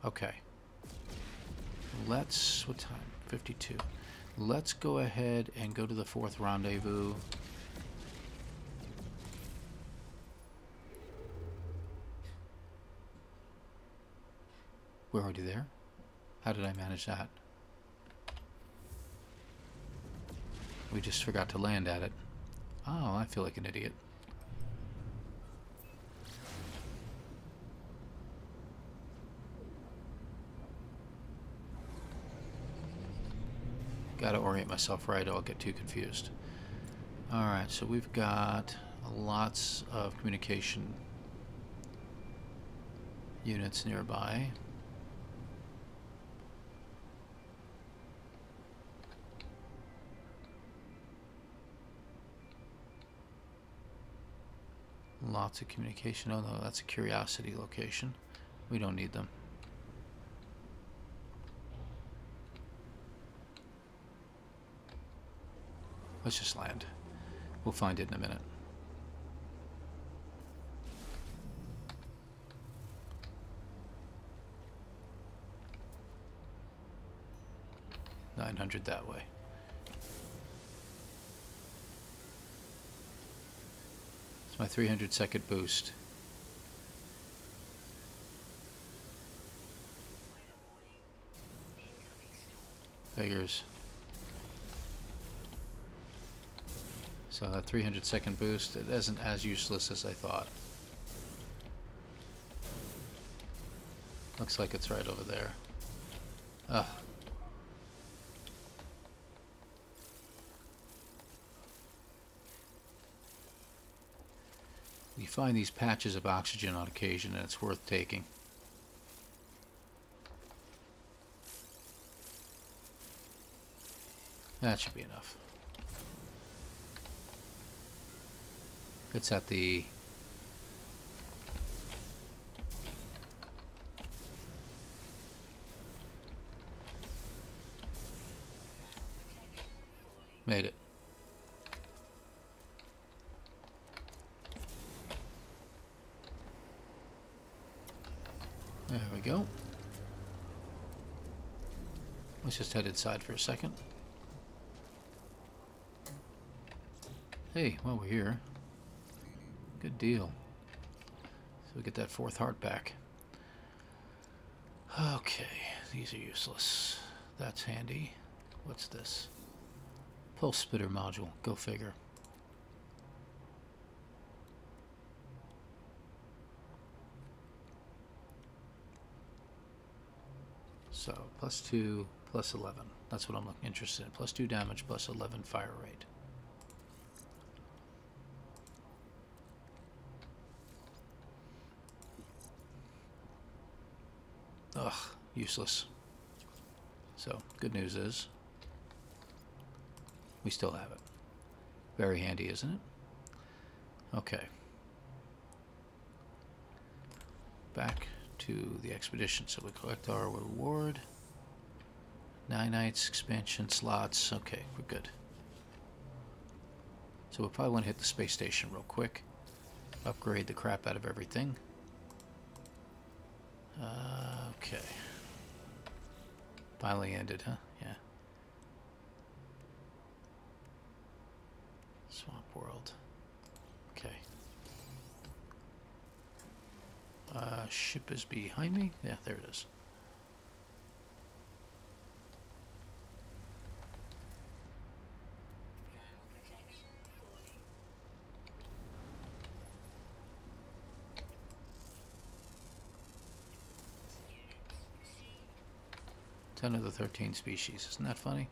Okay. Let's, what time? 52. Let's go ahead and go to the fourth rendezvous. We're already there? How did I manage that? We just forgot to land at it. Oh, I feel like an idiot. Gotta orient myself right, or I'll get too confused. Alright, so we've got lots of communication units nearby. Lots of communication. Oh no, that's a curiosity location. We don't need them. Let's just land. We'll find it in a minute. Nine hundred that way. It's my 300 second boost. Figures. So that 300 second boost, it isn't as useless as I thought. Looks like it's right over there. Ugh. You find these patches of oxygen on occasion and it's worth taking. That should be enough. It's at the Let's just head inside for a second. Hey, while we're here, good deal. So we get that fourth heart back. Okay, these are useless. That's handy. What's this? Pulse spitter module. Go figure. So, plus 2, plus 11. That's what I'm interested in. Plus 2 damage, plus 11 fire rate. Ugh, useless. So, good news is, we still have it. Very handy, isn't it? Okay. Back to the expedition. So we collect our reward. Nanites, expansion slots. Okay, we're good. So we'll probably want to hit the space station real quick. Upgrade the crap out of everything. Uh, okay. Finally ended, huh? Yeah. Swamp World. Okay. Uh, ship is behind me? Yeah, there it is. Ten of the thirteen species. Isn't that funny?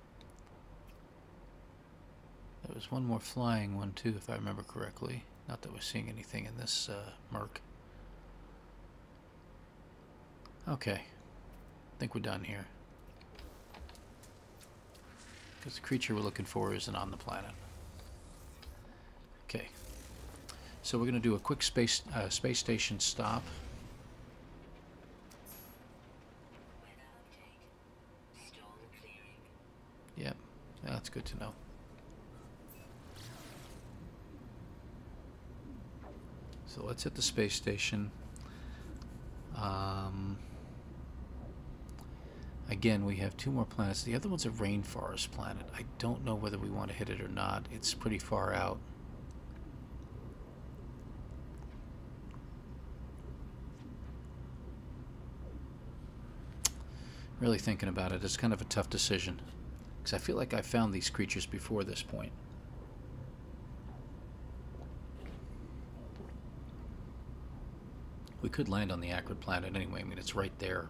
There was one more flying one too, if I remember correctly. Not that we're seeing anything in this uh, murk. Okay. I think we're done here. Because the creature we're looking for isn't on the planet. Okay. So we're going to do a quick space uh, space station stop. Yep, that's good to know. So let's hit the space station. Um, again, we have two more planets. The other one's a rainforest planet. I don't know whether we want to hit it or not. It's pretty far out. Really thinking about it, it's kind of a tough decision. Because I feel like I found these creatures before this point. We could land on the Acrid planet anyway. I mean, it's right there.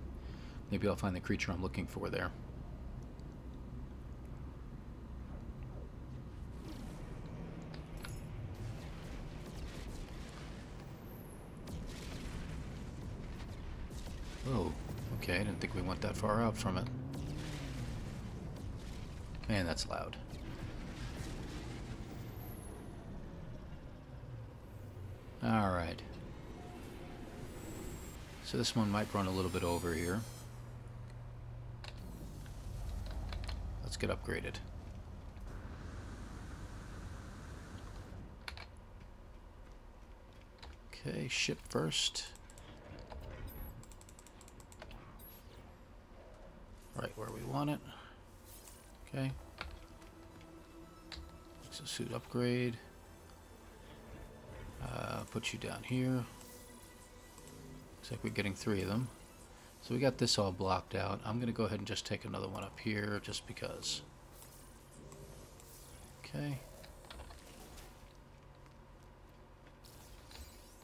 Maybe I'll find the creature I'm looking for there. Oh, okay. I didn't think we went that far out from it. Man, that's loud. Alright. So this one might run a little bit over here. Let's get upgraded. Okay, ship first. Right where we want it. Okay. Exosuit upgrade. Uh, put you down here. Looks like we're getting three of them. So we got this all blocked out. I'm going to go ahead and just take another one up here just because. Okay.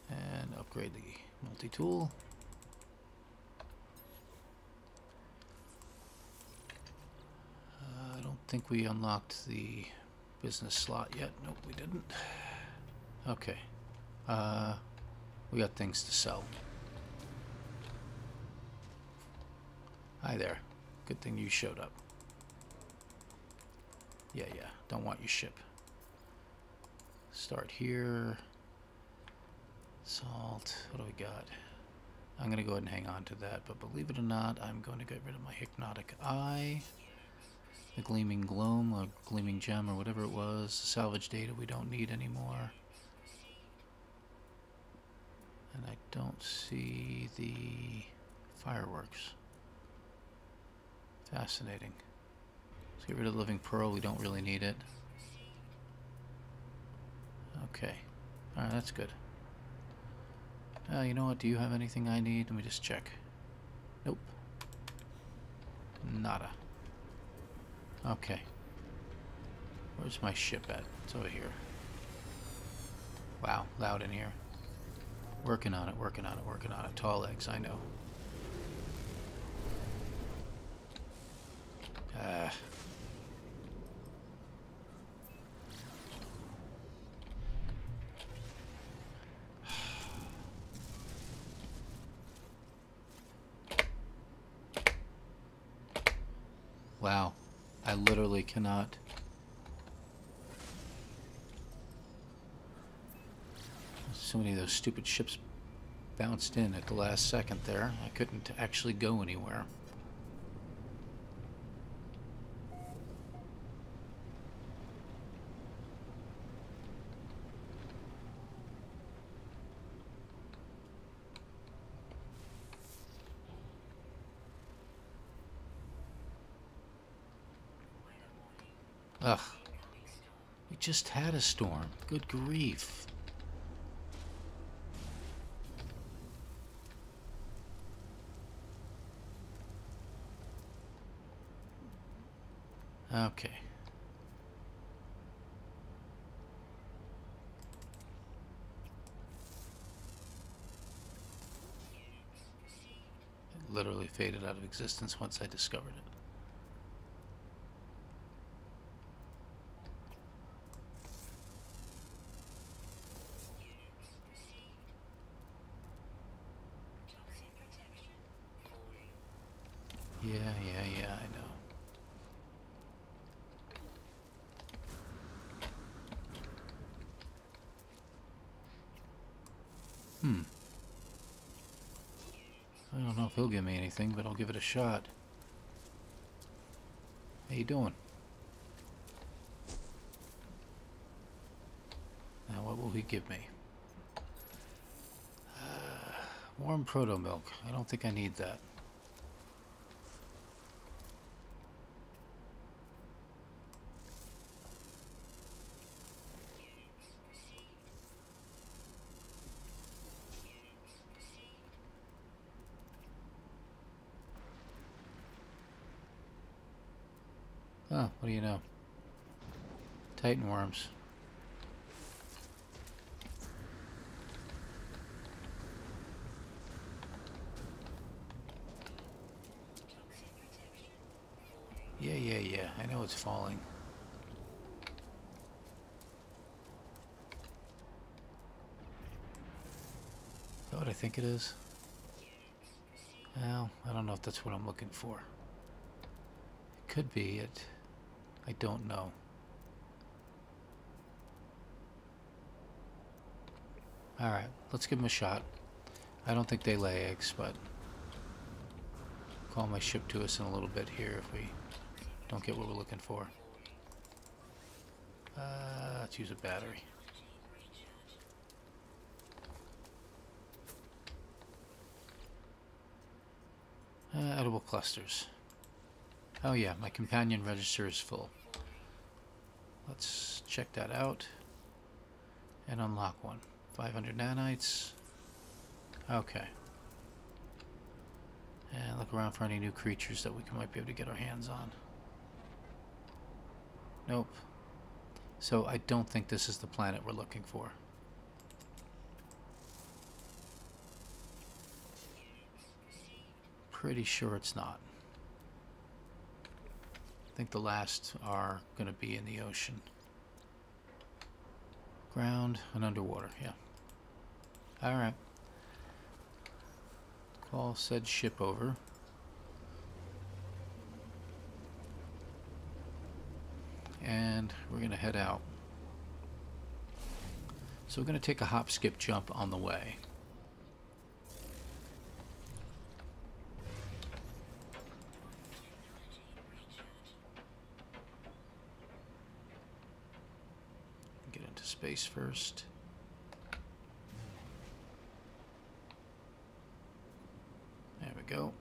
And upgrade the multi-tool. Think we unlocked the business slot yet. Nope, we didn't. Okay. Uh, we got things to sell. Hi there. Good thing you showed up. Yeah, yeah. Don't want your ship. Start here. Salt. What do we got? I'm going to go ahead and hang on to that, but believe it or not, I'm going to get rid of my Hypnotic Eye the gleaming gloam or gleaming gem or whatever it was, salvage data we don't need anymore. And I don't see the fireworks. Fascinating. Let's get rid of the living pearl. We don't really need it. Okay. Alright, that's good. Uh, you know what? Do you have anything I need? Let me just check. Nope. Nada. Okay. Where's my ship at? It's over here. Wow, loud in here. Working on it, working on it, working on it. Tall legs, I know. Ah. Wow. I literally cannot. So many of those stupid ships bounced in at the last second there. I couldn't actually go anywhere. Ugh. We just had a storm. Good grief. Okay. It literally faded out of existence once I discovered it. Yeah, yeah, yeah, I know. Hmm. I don't know if he'll give me anything, but I'll give it a shot. How you doing? Now, what will he give me? Uh, warm proto milk. I don't think I need that. Oh, what do you know? Titan worms. Yeah, yeah, yeah. I know it's falling. Is that what I think it is? Well, I don't know if that's what I'm looking for. It could be it. I don't know. Alright, let's give them a shot. I don't think they lay eggs, but call my ship to us in a little bit here if we don't get what we're looking for. Uh, let's use a battery. Uh, edible clusters. Oh yeah, my companion register is full. Let's check that out and unlock one. 500 nanites. Okay. And look around for any new creatures that we can, might be able to get our hands on. Nope. So I don't think this is the planet we're looking for. Pretty sure it's not. I think the last are going to be in the ocean. Ground and underwater, yeah. Alright. Call said ship over. And we're going to head out. So we're going to take a hop, skip, jump on the way. Get into space first. There we go.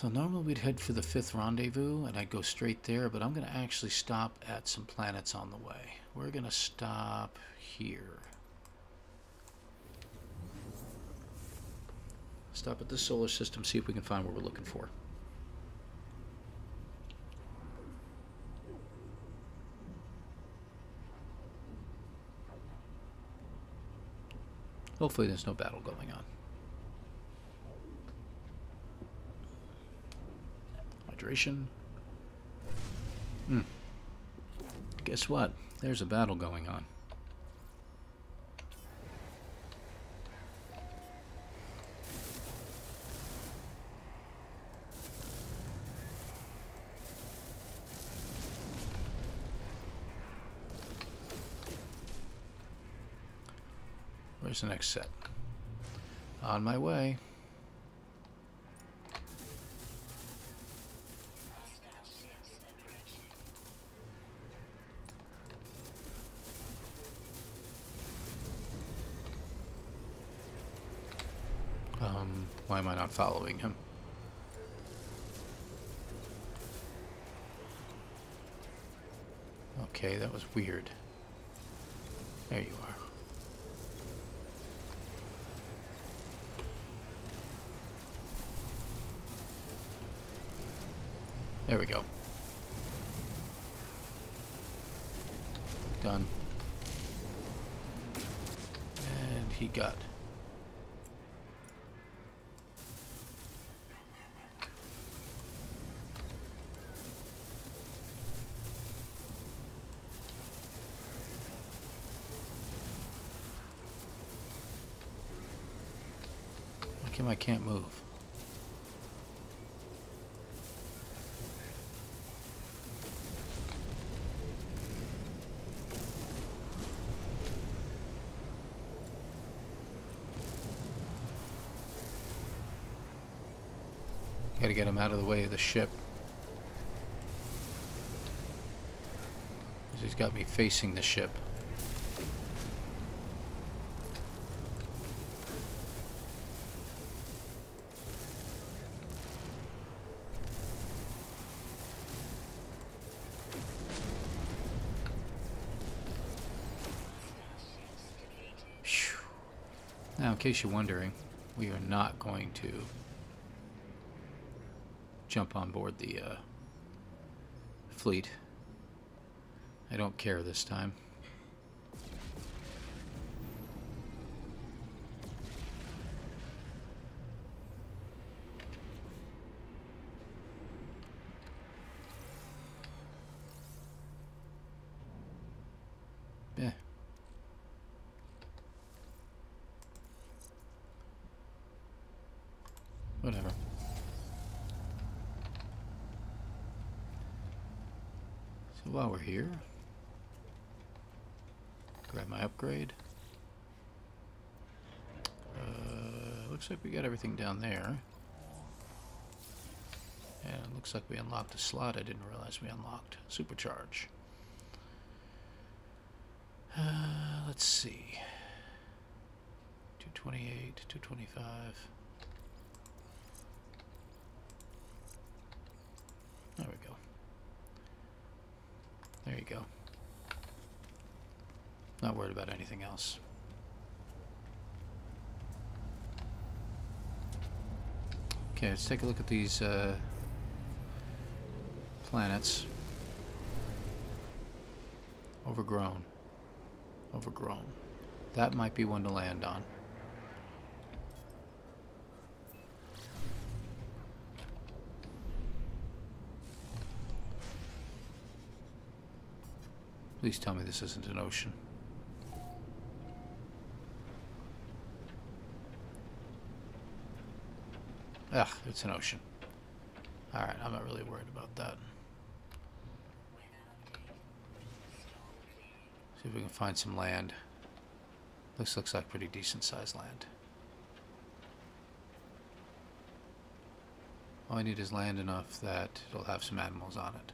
So normally we'd head for the fifth rendezvous and I'd go straight there, but I'm going to actually stop at some planets on the way. We're going to stop here. Stop at the solar system, see if we can find what we're looking for. Hopefully there's no battle going on. Hydration. Hmm. Guess what? There's a battle going on. Where's the next set? On my way. Following him? Okay, that was weird. There you are. There we go. Done. And he got How come I can't move? Gotta get him out of the way of the ship. He's got me facing the ship. Now, in case you're wondering, we are not going to jump on board the uh, fleet. I don't care this time. Yeah. Whatever. So while we're here, grab my upgrade. Uh, looks like we got everything down there. And it looks like we unlocked a slot I didn't realize we unlocked. Supercharge. Uh, let's see. 228, 225. There we go. There you go. Not worried about anything else. Okay, let's take a look at these uh, planets. Overgrown. Overgrown. That might be one to land on. Please tell me this isn't an ocean. Ugh, it's an ocean. Alright, I'm not really worried about that. See if we can find some land. This looks like pretty decent sized land. All I need is land enough that it'll have some animals on it.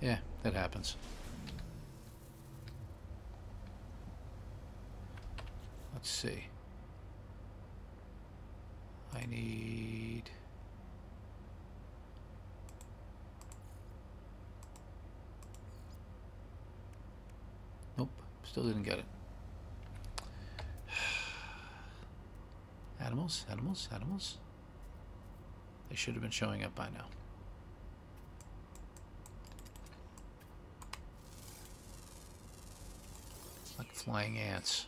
Yeah, that happens. Let's see. I need... Nope, still didn't get it. Animals, animals, animals. They should have been showing up by now. Like flying ants.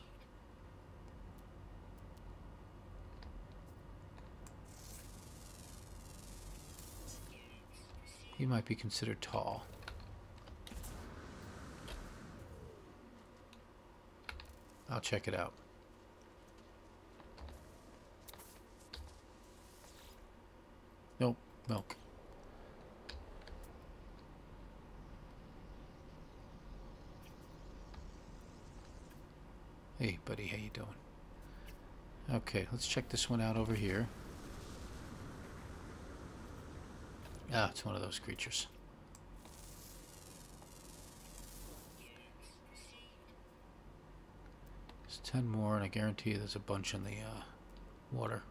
Might be considered tall. I'll check it out. Nope, milk. Hey, buddy, how you doing? Okay, let's check this one out over here. Ah, it's one of those creatures. There's ten more, and I guarantee you there's a bunch in the uh, water.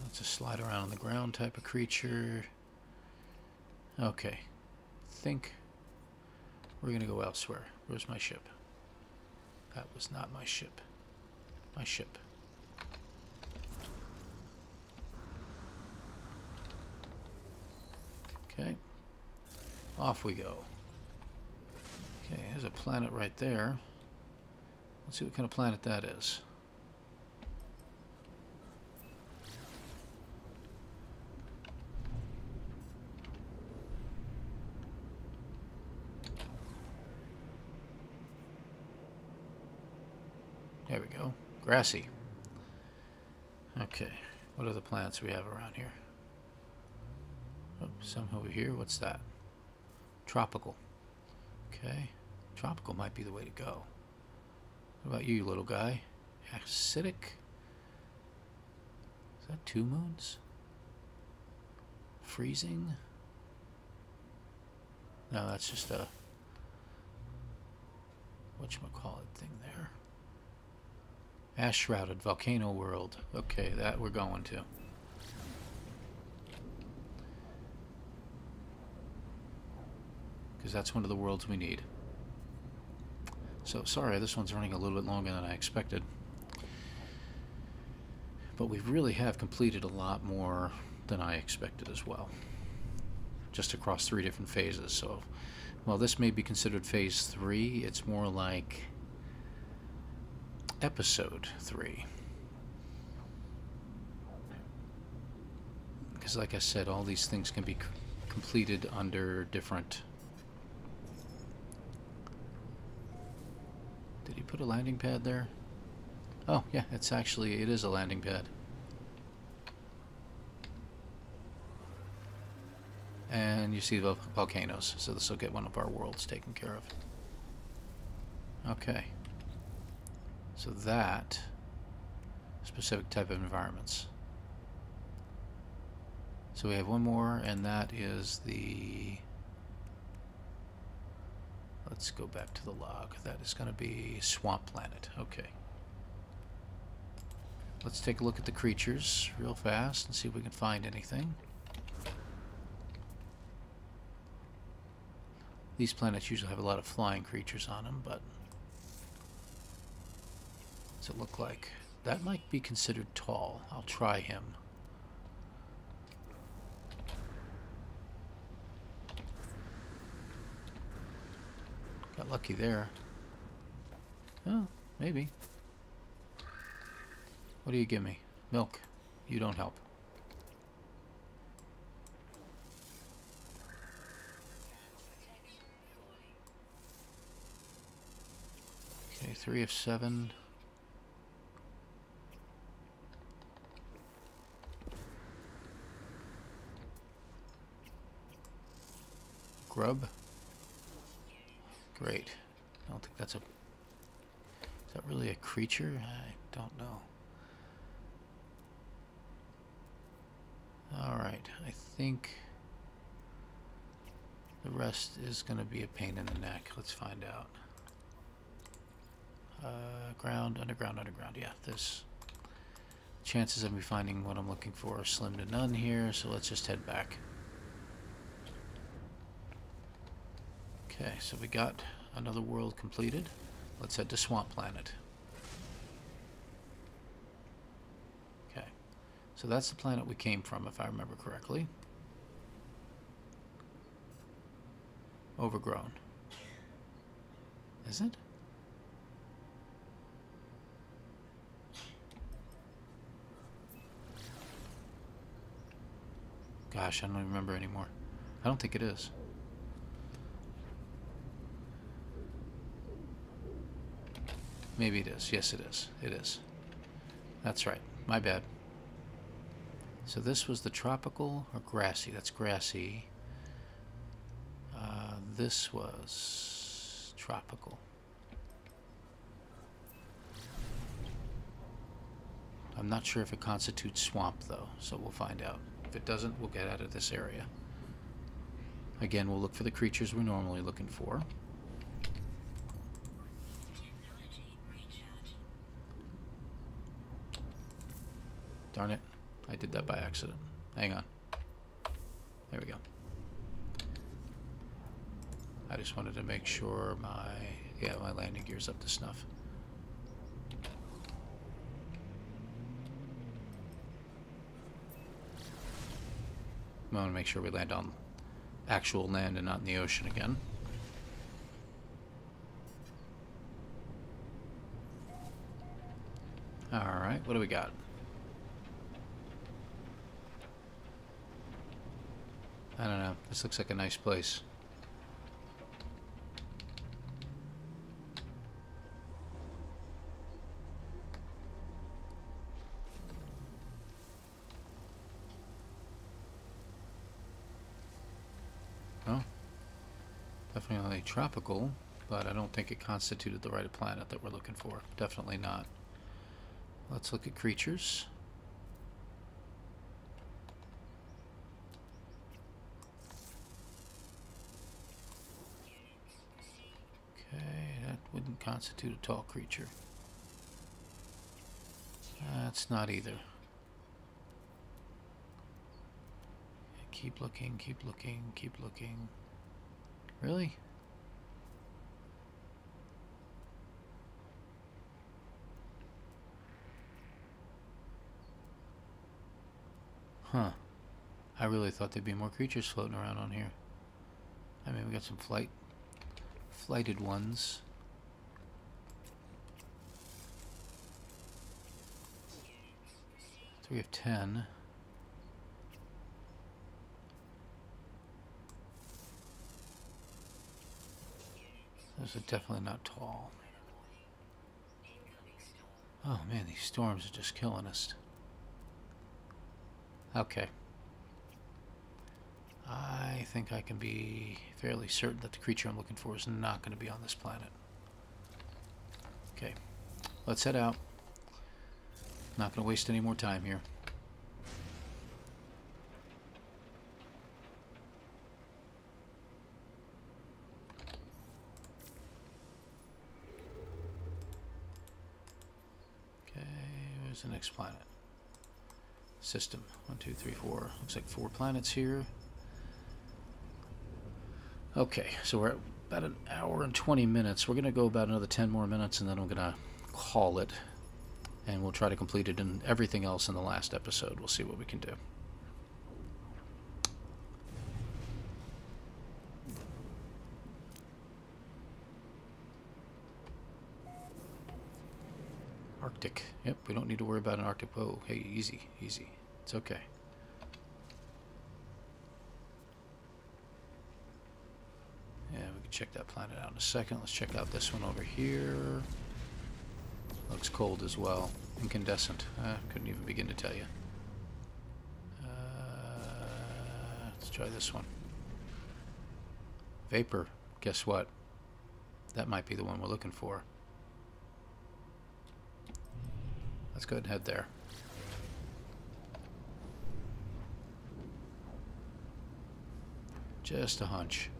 That's a slide around on the ground type of creature. Okay. think we're going to go elsewhere. Where's my ship? That was not my ship. My ship. Okay. Off we go. Okay, there's a planet right there. Let's see what kind of planet that is. There we go. Grassy. Okay. What are the plants we have around here? Oh, some over here. What's that? Tropical. Okay. Tropical might be the way to go. What about you, little guy? Acidic? Is that two moons? Freezing? No, that's just a whatchamacallit thing there. Ash Shrouded Volcano World. Okay, that we're going to. Because that's one of the worlds we need. So, sorry, this one's running a little bit longer than I expected. But we really have completed a lot more than I expected as well. Just across three different phases. So, while this may be considered phase three, it's more like episode three. Because, like I said, all these things can be completed under different Did he put a landing pad there? Oh, yeah, it's actually, it is a landing pad. And you see the volcanoes, so this will get one of our worlds taken care of. Okay. So that, specific type of environments. So we have one more, and that is the Let's go back to the log. That is going to be Swamp Planet. Okay. Let's take a look at the creatures real fast and see if we can find anything. These planets usually have a lot of flying creatures on them, but what's it look like? That might be considered tall. I'll try him. Lucky there. Oh, maybe. What do you give me? Milk. You don't help. Okay, three of seven. Grub. Great. I don't think that's a... Is that really a creature? I don't know. Alright, I think the rest is going to be a pain in the neck. Let's find out. Uh, ground, underground, underground. Yeah, this Chances of me finding what I'm looking for are slim to none here, so let's just head back. Okay, so we got another world completed. Let's head to Swamp Planet. Okay, so that's the planet we came from, if I remember correctly. Overgrown. Is it? Gosh, I don't remember anymore. I don't think it is. Maybe it is. Yes, it is. It is. That's right. My bad. So this was the tropical or grassy? That's grassy. Uh, this was tropical. I'm not sure if it constitutes swamp though, so we'll find out. If it doesn't, we'll get out of this area. Again, we'll look for the creatures we're normally looking for. Darn it. I did that by accident. Hang on. There we go. I just wanted to make sure my yeah my landing gear's up to snuff. I want to make sure we land on actual land and not in the ocean again. Alright, what do we got? I don't know. This looks like a nice place. Oh. Definitely tropical, but I don't think it constituted the right planet that we're looking for. Definitely not. Let's look at creatures. Wouldn't constitute a tall creature. That's not either. Keep looking, keep looking, keep looking. Really? Huh. I really thought there'd be more creatures floating around on here. I mean, we got some flight, flighted ones. We have 10. Those are definitely not tall. Oh man, these storms are just killing us. Okay. I think I can be fairly certain that the creature I'm looking for is not going to be on this planet. Okay. Let's head out. Not going to waste any more time here. Okay, where's the next planet? System. One, two, three, four. Looks like four planets here. Okay, so we're at about an hour and 20 minutes. We're going to go about another 10 more minutes and then I'm going to call it and we'll try to complete it and everything else in the last episode. We'll see what we can do. Arctic. Yep, we don't need to worry about an Arctic. Whoa, hey, easy, easy. It's okay. Yeah, we can check that planet out in a second. Let's check out this one over here. Looks cold as well. Incandescent. Uh, couldn't even begin to tell you. Uh, let's try this one. Vapor. Guess what? That might be the one we're looking for. Let's go ahead and head there. Just a hunch.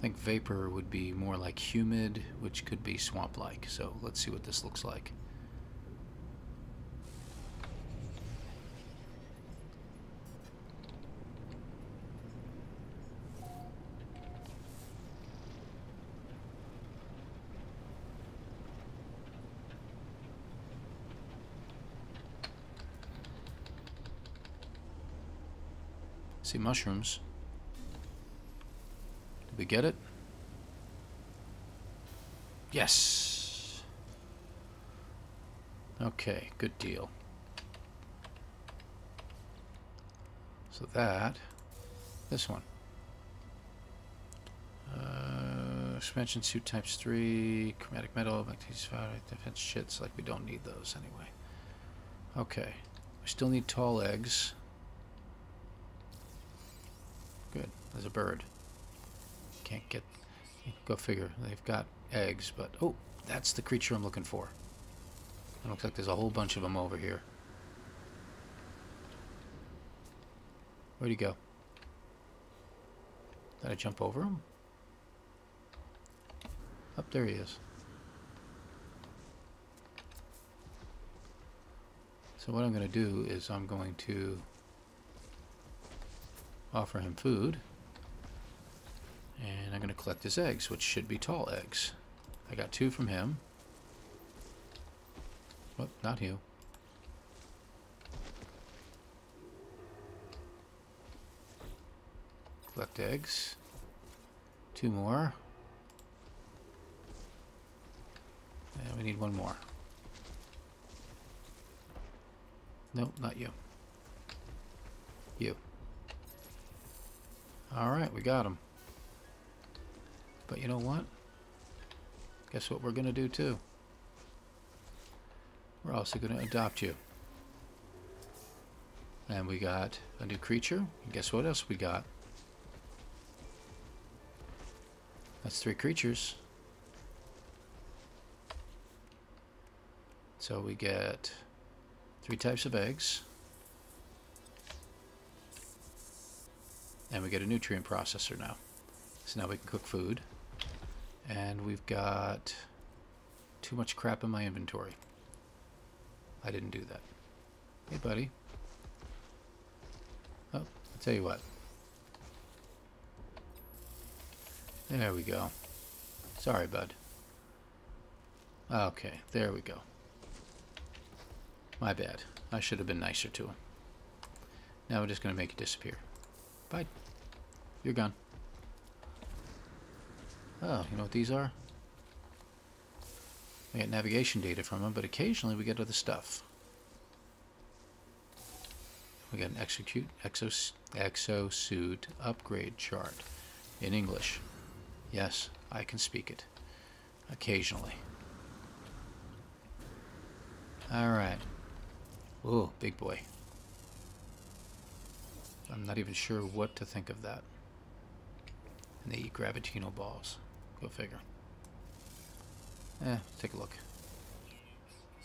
I think vapor would be more like humid, which could be swamp-like. So let's see what this looks like. See mushrooms. We get it? Yes. Okay, good deal. So that, this one. Uh, suit types 3, chromatic metal, defense shits, like we don't need those anyway. Okay, we still need tall eggs. Good. There's a bird. Can't get... Go figure. They've got eggs, but... Oh, that's the creature I'm looking for. It looks like there's a whole bunch of them over here. Where'd he go? Did I jump over him? Up there he is. So what I'm going to do is I'm going to offer him food. And I'm going to collect his eggs, which should be tall eggs. I got two from him. Oh, not you. Collect eggs. Two more. And we need one more. Nope, not you. You. Alright, we got him. But you know what? Guess what we're going to do too? We're also going to adopt you. And we got a new creature. And guess what else we got? That's three creatures. So we get three types of eggs. And we get a nutrient processor now. So now we can cook food. And we've got too much crap in my inventory. I didn't do that. Hey, buddy. Oh, I'll tell you what. There we go. Sorry, bud. Okay, there we go. My bad. I should have been nicer to him. Now we're just going to make it disappear. Bye. You're gone. Oh, you know what these are? We get navigation data from them, but occasionally we get other stuff. We got an execute exos, exosuit upgrade chart in English. Yes, I can speak it. Occasionally. Alright. Ooh, big boy. I'm not even sure what to think of that. And they eat Gravitino balls. Go figure. Eh, take a look.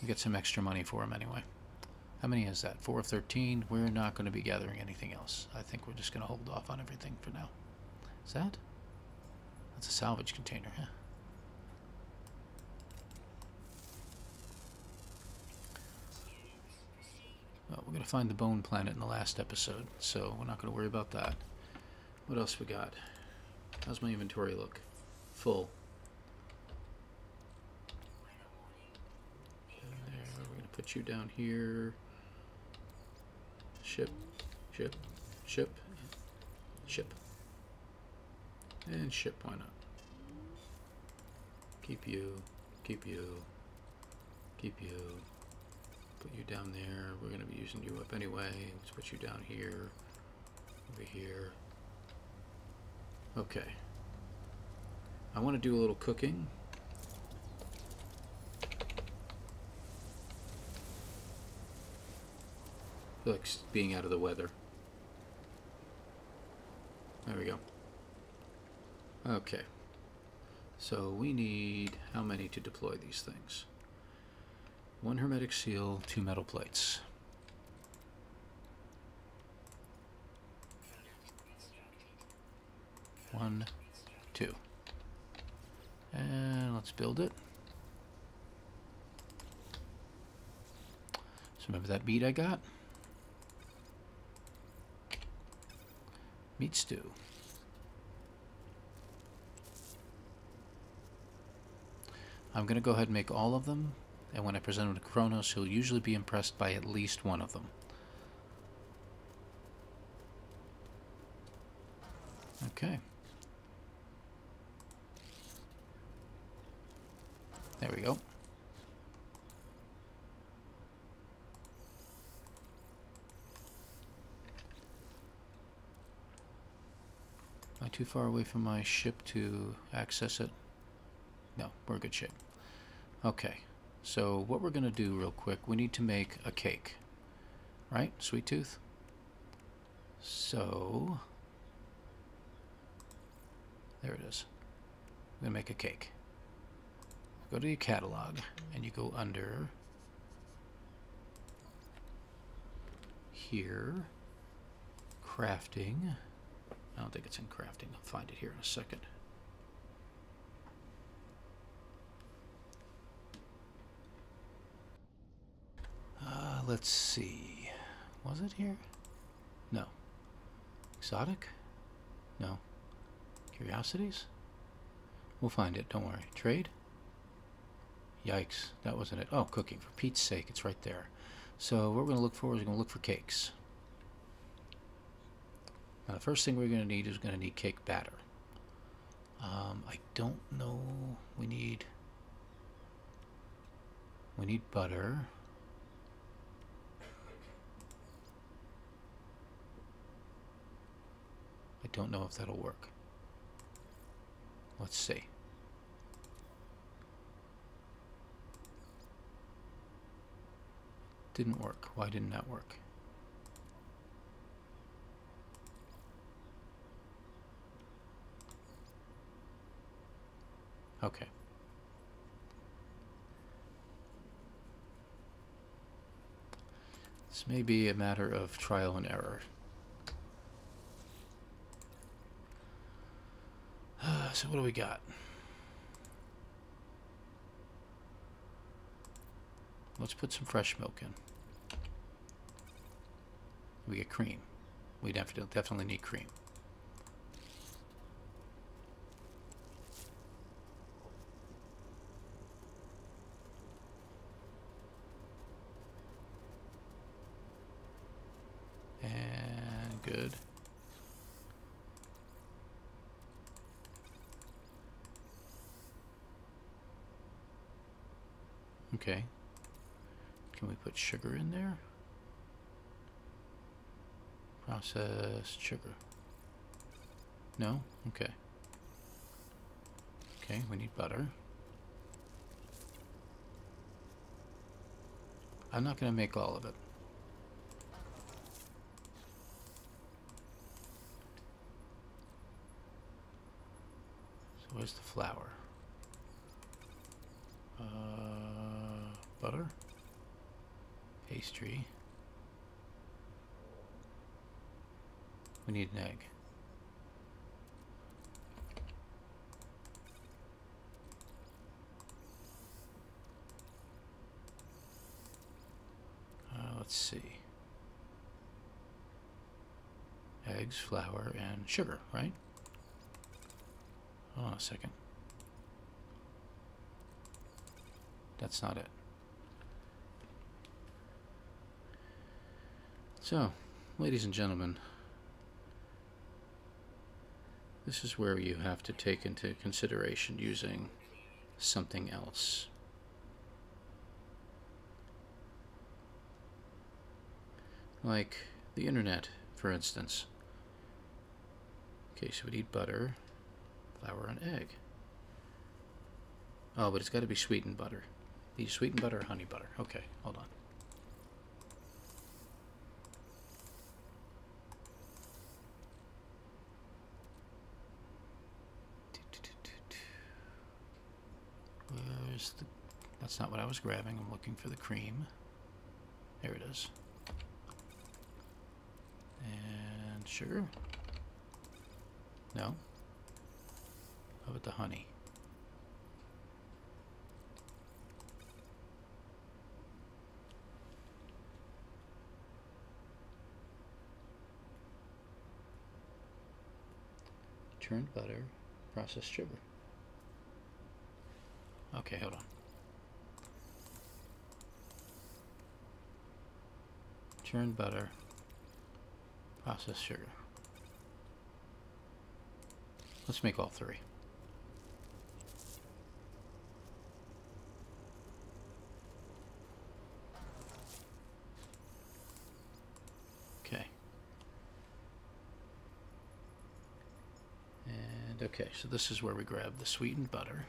We get some extra money for him anyway. How many is that? 4 of 13? We're not going to be gathering anything else. I think we're just going to hold off on everything for now. Is that? That's a salvage container, huh? Well, we're going to find the bone planet in the last episode, so we're not going to worry about that. What else we got? How's my inventory look? Full. there, we're going to put you down here. Ship, ship, ship, ship. And ship, why not? Keep you, keep you, keep you. Put you down there. We're going to be using you up anyway. Let's put you down here, over here. Okay. I want to do a little cooking. like being out of the weather. There we go. Okay. So we need how many to deploy these things? One hermetic seal, two metal plates. One. Let's build it. So remember that meat I got? Meat stew. I'm going to go ahead and make all of them, and when I present them to Cronus, he'll usually be impressed by at least one of them. Okay. There we go. Am I too far away from my ship to access it? No, we're good shape. Okay, so what we're going to do real quick, we need to make a cake. Right, Sweet Tooth? So, there it is. I'm going to make a cake. Go to your catalog, and you go under here, crafting. I don't think it's in crafting. I'll find it here in a second. Uh, let's see. Was it here? No. Exotic? No. Curiosities? We'll find it, don't worry. Trade? Yikes, that wasn't it. Oh, cooking. For Pete's sake, it's right there. So what we're going to look for is we're going to look for cakes. Now the first thing we're going to need is going to need cake batter. Um, I don't know. We need... We need butter. I don't know if that'll work. Let's see. Didn't work. Why didn't that work? Okay. This may be a matter of trial and error. so what do we got? Let's put some fresh milk in. We get cream. We definitely definitely need cream. And good. Okay. Can we put sugar in there? Processed sugar. No? Okay. Okay, we need butter. I'm not going to make all of it. So where's the flour? Uh, butter? Pastry. We need an egg. Uh, let's see. Eggs, flour, and sugar, right? Hold on a second. That's not it. So, ladies and gentlemen, this is where you have to take into consideration using something else. Like the internet, for instance. Okay, so we need butter, flour, and egg. Oh, but it's got to be sweetened butter. Need sweetened butter or honey butter? Okay, hold on. Where's the... That's not what I was grabbing. I'm looking for the cream. There it is. And sugar? No. How about the honey? Turned butter, processed sugar. Okay, hold on. Churned butter, processed sugar. Let's make all three. Okay. And okay, so this is where we grab the sweetened butter.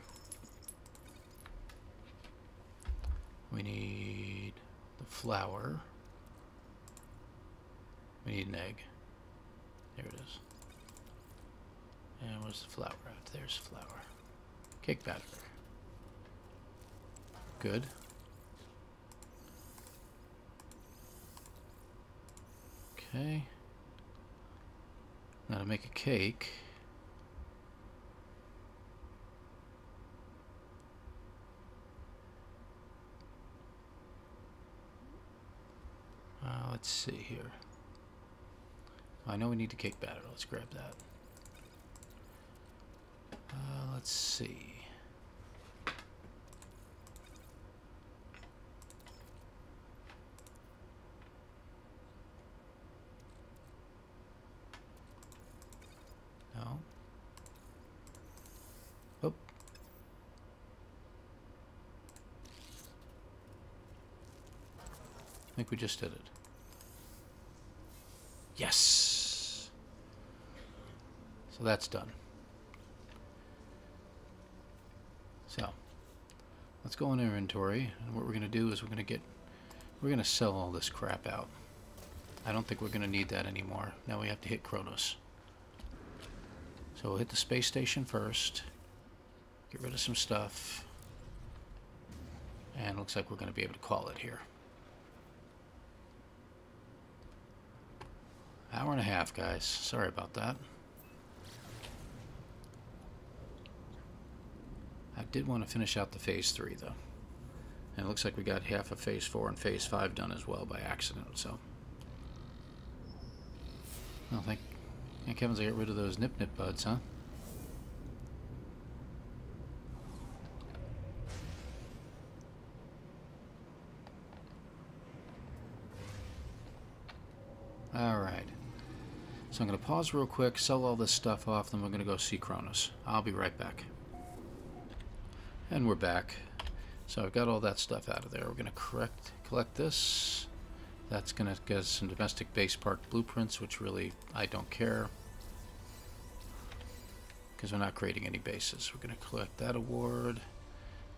We need the flour. We need an egg. There it is. And where's the flour at? There's flour. Cake batter. Good. Okay. Now to make a cake. Uh, let's see here. I know we need the cake batter. Let's grab that. Uh, let's see. No. Oh. I think we just did it. Yes. So that's done. So let's go in inventory and what we're going to do is we're going to get we're going to sell all this crap out. I don't think we're going to need that anymore. Now we have to hit Cronus. So we'll hit the space station first. Get rid of some stuff. And looks like we're going to be able to call it here. Hour and a half, guys. Sorry about that. I did want to finish out the Phase 3, though. And it looks like we got half of Phase 4 and Phase 5 done as well by accident, so... Well, thank, thank heavens I got rid of those nip-nip buds, huh? Alright. So I'm going to pause real quick, sell all this stuff off, then we're going to go see Cronus. I'll be right back. And we're back. So I've got all that stuff out of there. We're going to correct, collect this. That's going to get us some domestic base park blueprints, which really I don't care. Because we're not creating any bases. We're going to collect that award.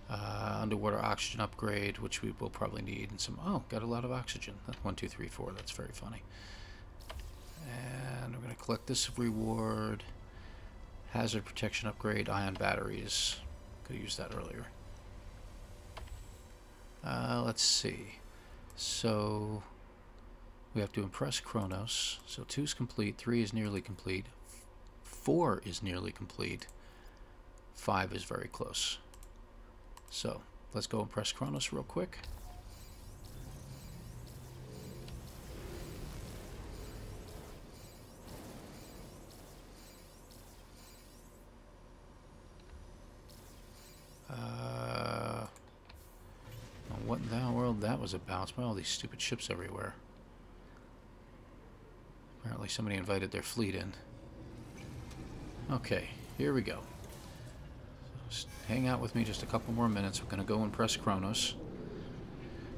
Uh, underwater oxygen upgrade, which we will probably need. And some, oh, got a lot of oxygen. That's one, two, three, four. That's very funny. And we're going to collect this reward. Hazard protection upgrade, ion batteries. Could have used that earlier. Uh, let's see. So we have to impress Cronus. So two is complete, three is nearly complete, four is nearly complete, five is very close. So let's go impress Cronus real quick. Uh, what in the world that was about? It's all these stupid ships everywhere. Apparently somebody invited their fleet in. Okay, here we go. Just hang out with me just a couple more minutes. We're going to go and press Cronus.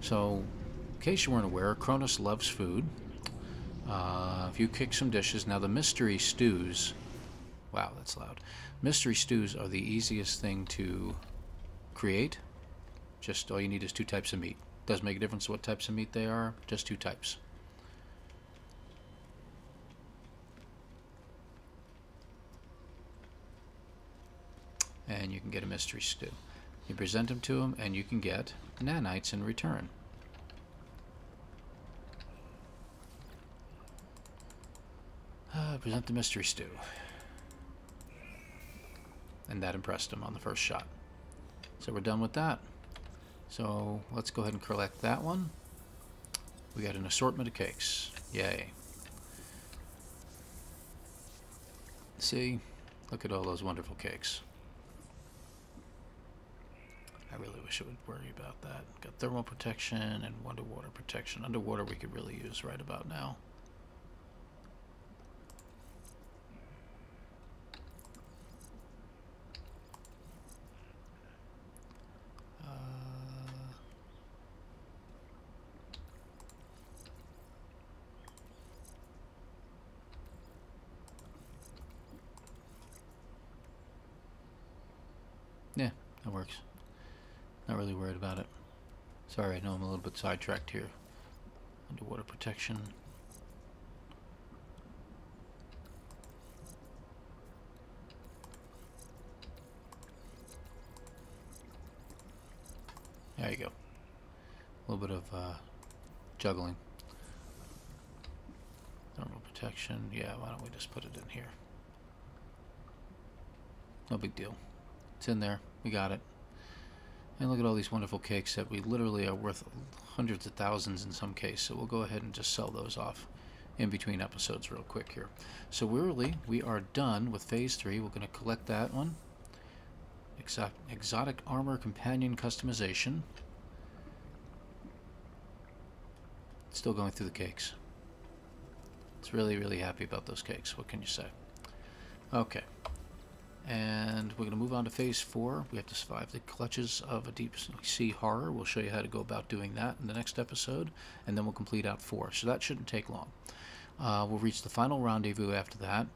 So, in case you weren't aware, Cronus loves food. Uh, if you kick some dishes, now the mystery stews, wow, that's loud. Mystery stews are the easiest thing to create. Just all you need is two types of meat. Doesn't make a difference what types of meat they are, just two types. And you can get a mystery stew. You present them to them, and you can get nanites in return. Uh, present the mystery stew. And that impressed him on the first shot. So we're done with that. So let's go ahead and collect that one. We got an assortment of cakes. Yay. See, Look at all those wonderful cakes. I really wish it would worry about that. Got thermal protection and underwater protection. Underwater we could really use right about now. Yeah, that works. Not really worried about it. Sorry, I sidetracked here. Underwater protection. There you go. A little bit of uh, juggling. Thermal protection. Yeah, why don't we just put it in here? No big deal. It's in there. We got it. And look at all these wonderful cakes that we literally are worth hundreds of thousands in some case. So we'll go ahead and just sell those off in between episodes real quick here. So we're really, we are done with phase three. We're going to collect that one. Exotic armor companion customization. Still going through the cakes. It's really, really happy about those cakes. What can you say? Okay. And we're going to move on to phase four. We have to survive the clutches of a deep sea horror. We'll show you how to go about doing that in the next episode, and then we'll complete out four. So that shouldn't take long. Uh, we'll reach the final rendezvous after that.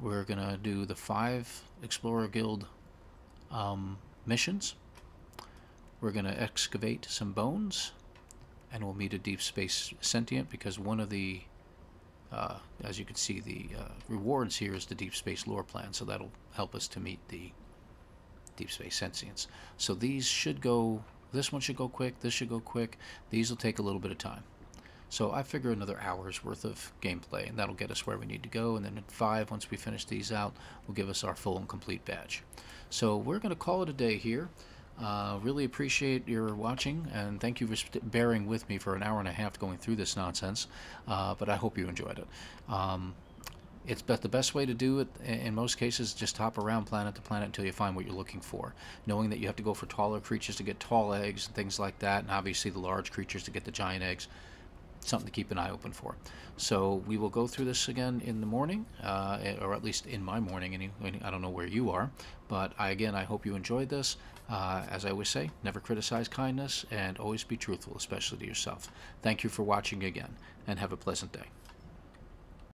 We're going to do the five Explorer Guild um, missions. We're going to excavate some bones, and we'll meet a deep space sentient because one of the uh, as you can see, the uh, rewards here is the deep space lore plan, so that'll help us to meet the deep space sentience. So these should go, this one should go quick, this should go quick, these will take a little bit of time. So I figure another hour's worth of gameplay, and that'll get us where we need to go, and then at 5, once we finish these out, will give us our full and complete badge. So we're going to call it a day here. Uh, really appreciate your watching and thank you for bearing with me for an hour and a half going through this nonsense. Uh, but I hope you enjoyed it. Um, it's but the best way to do it in most cases just hop around planet to planet until you find what you're looking for knowing that you have to go for taller creatures to get tall eggs and things like that and obviously the large creatures to get the giant eggs something to keep an eye open for. So we will go through this again in the morning, uh, or at least in my morning. Anyway, I don't know where you are, but I, again, I hope you enjoyed this. Uh, as I always say, never criticize kindness and always be truthful, especially to yourself. Thank you for watching again, and have a pleasant day.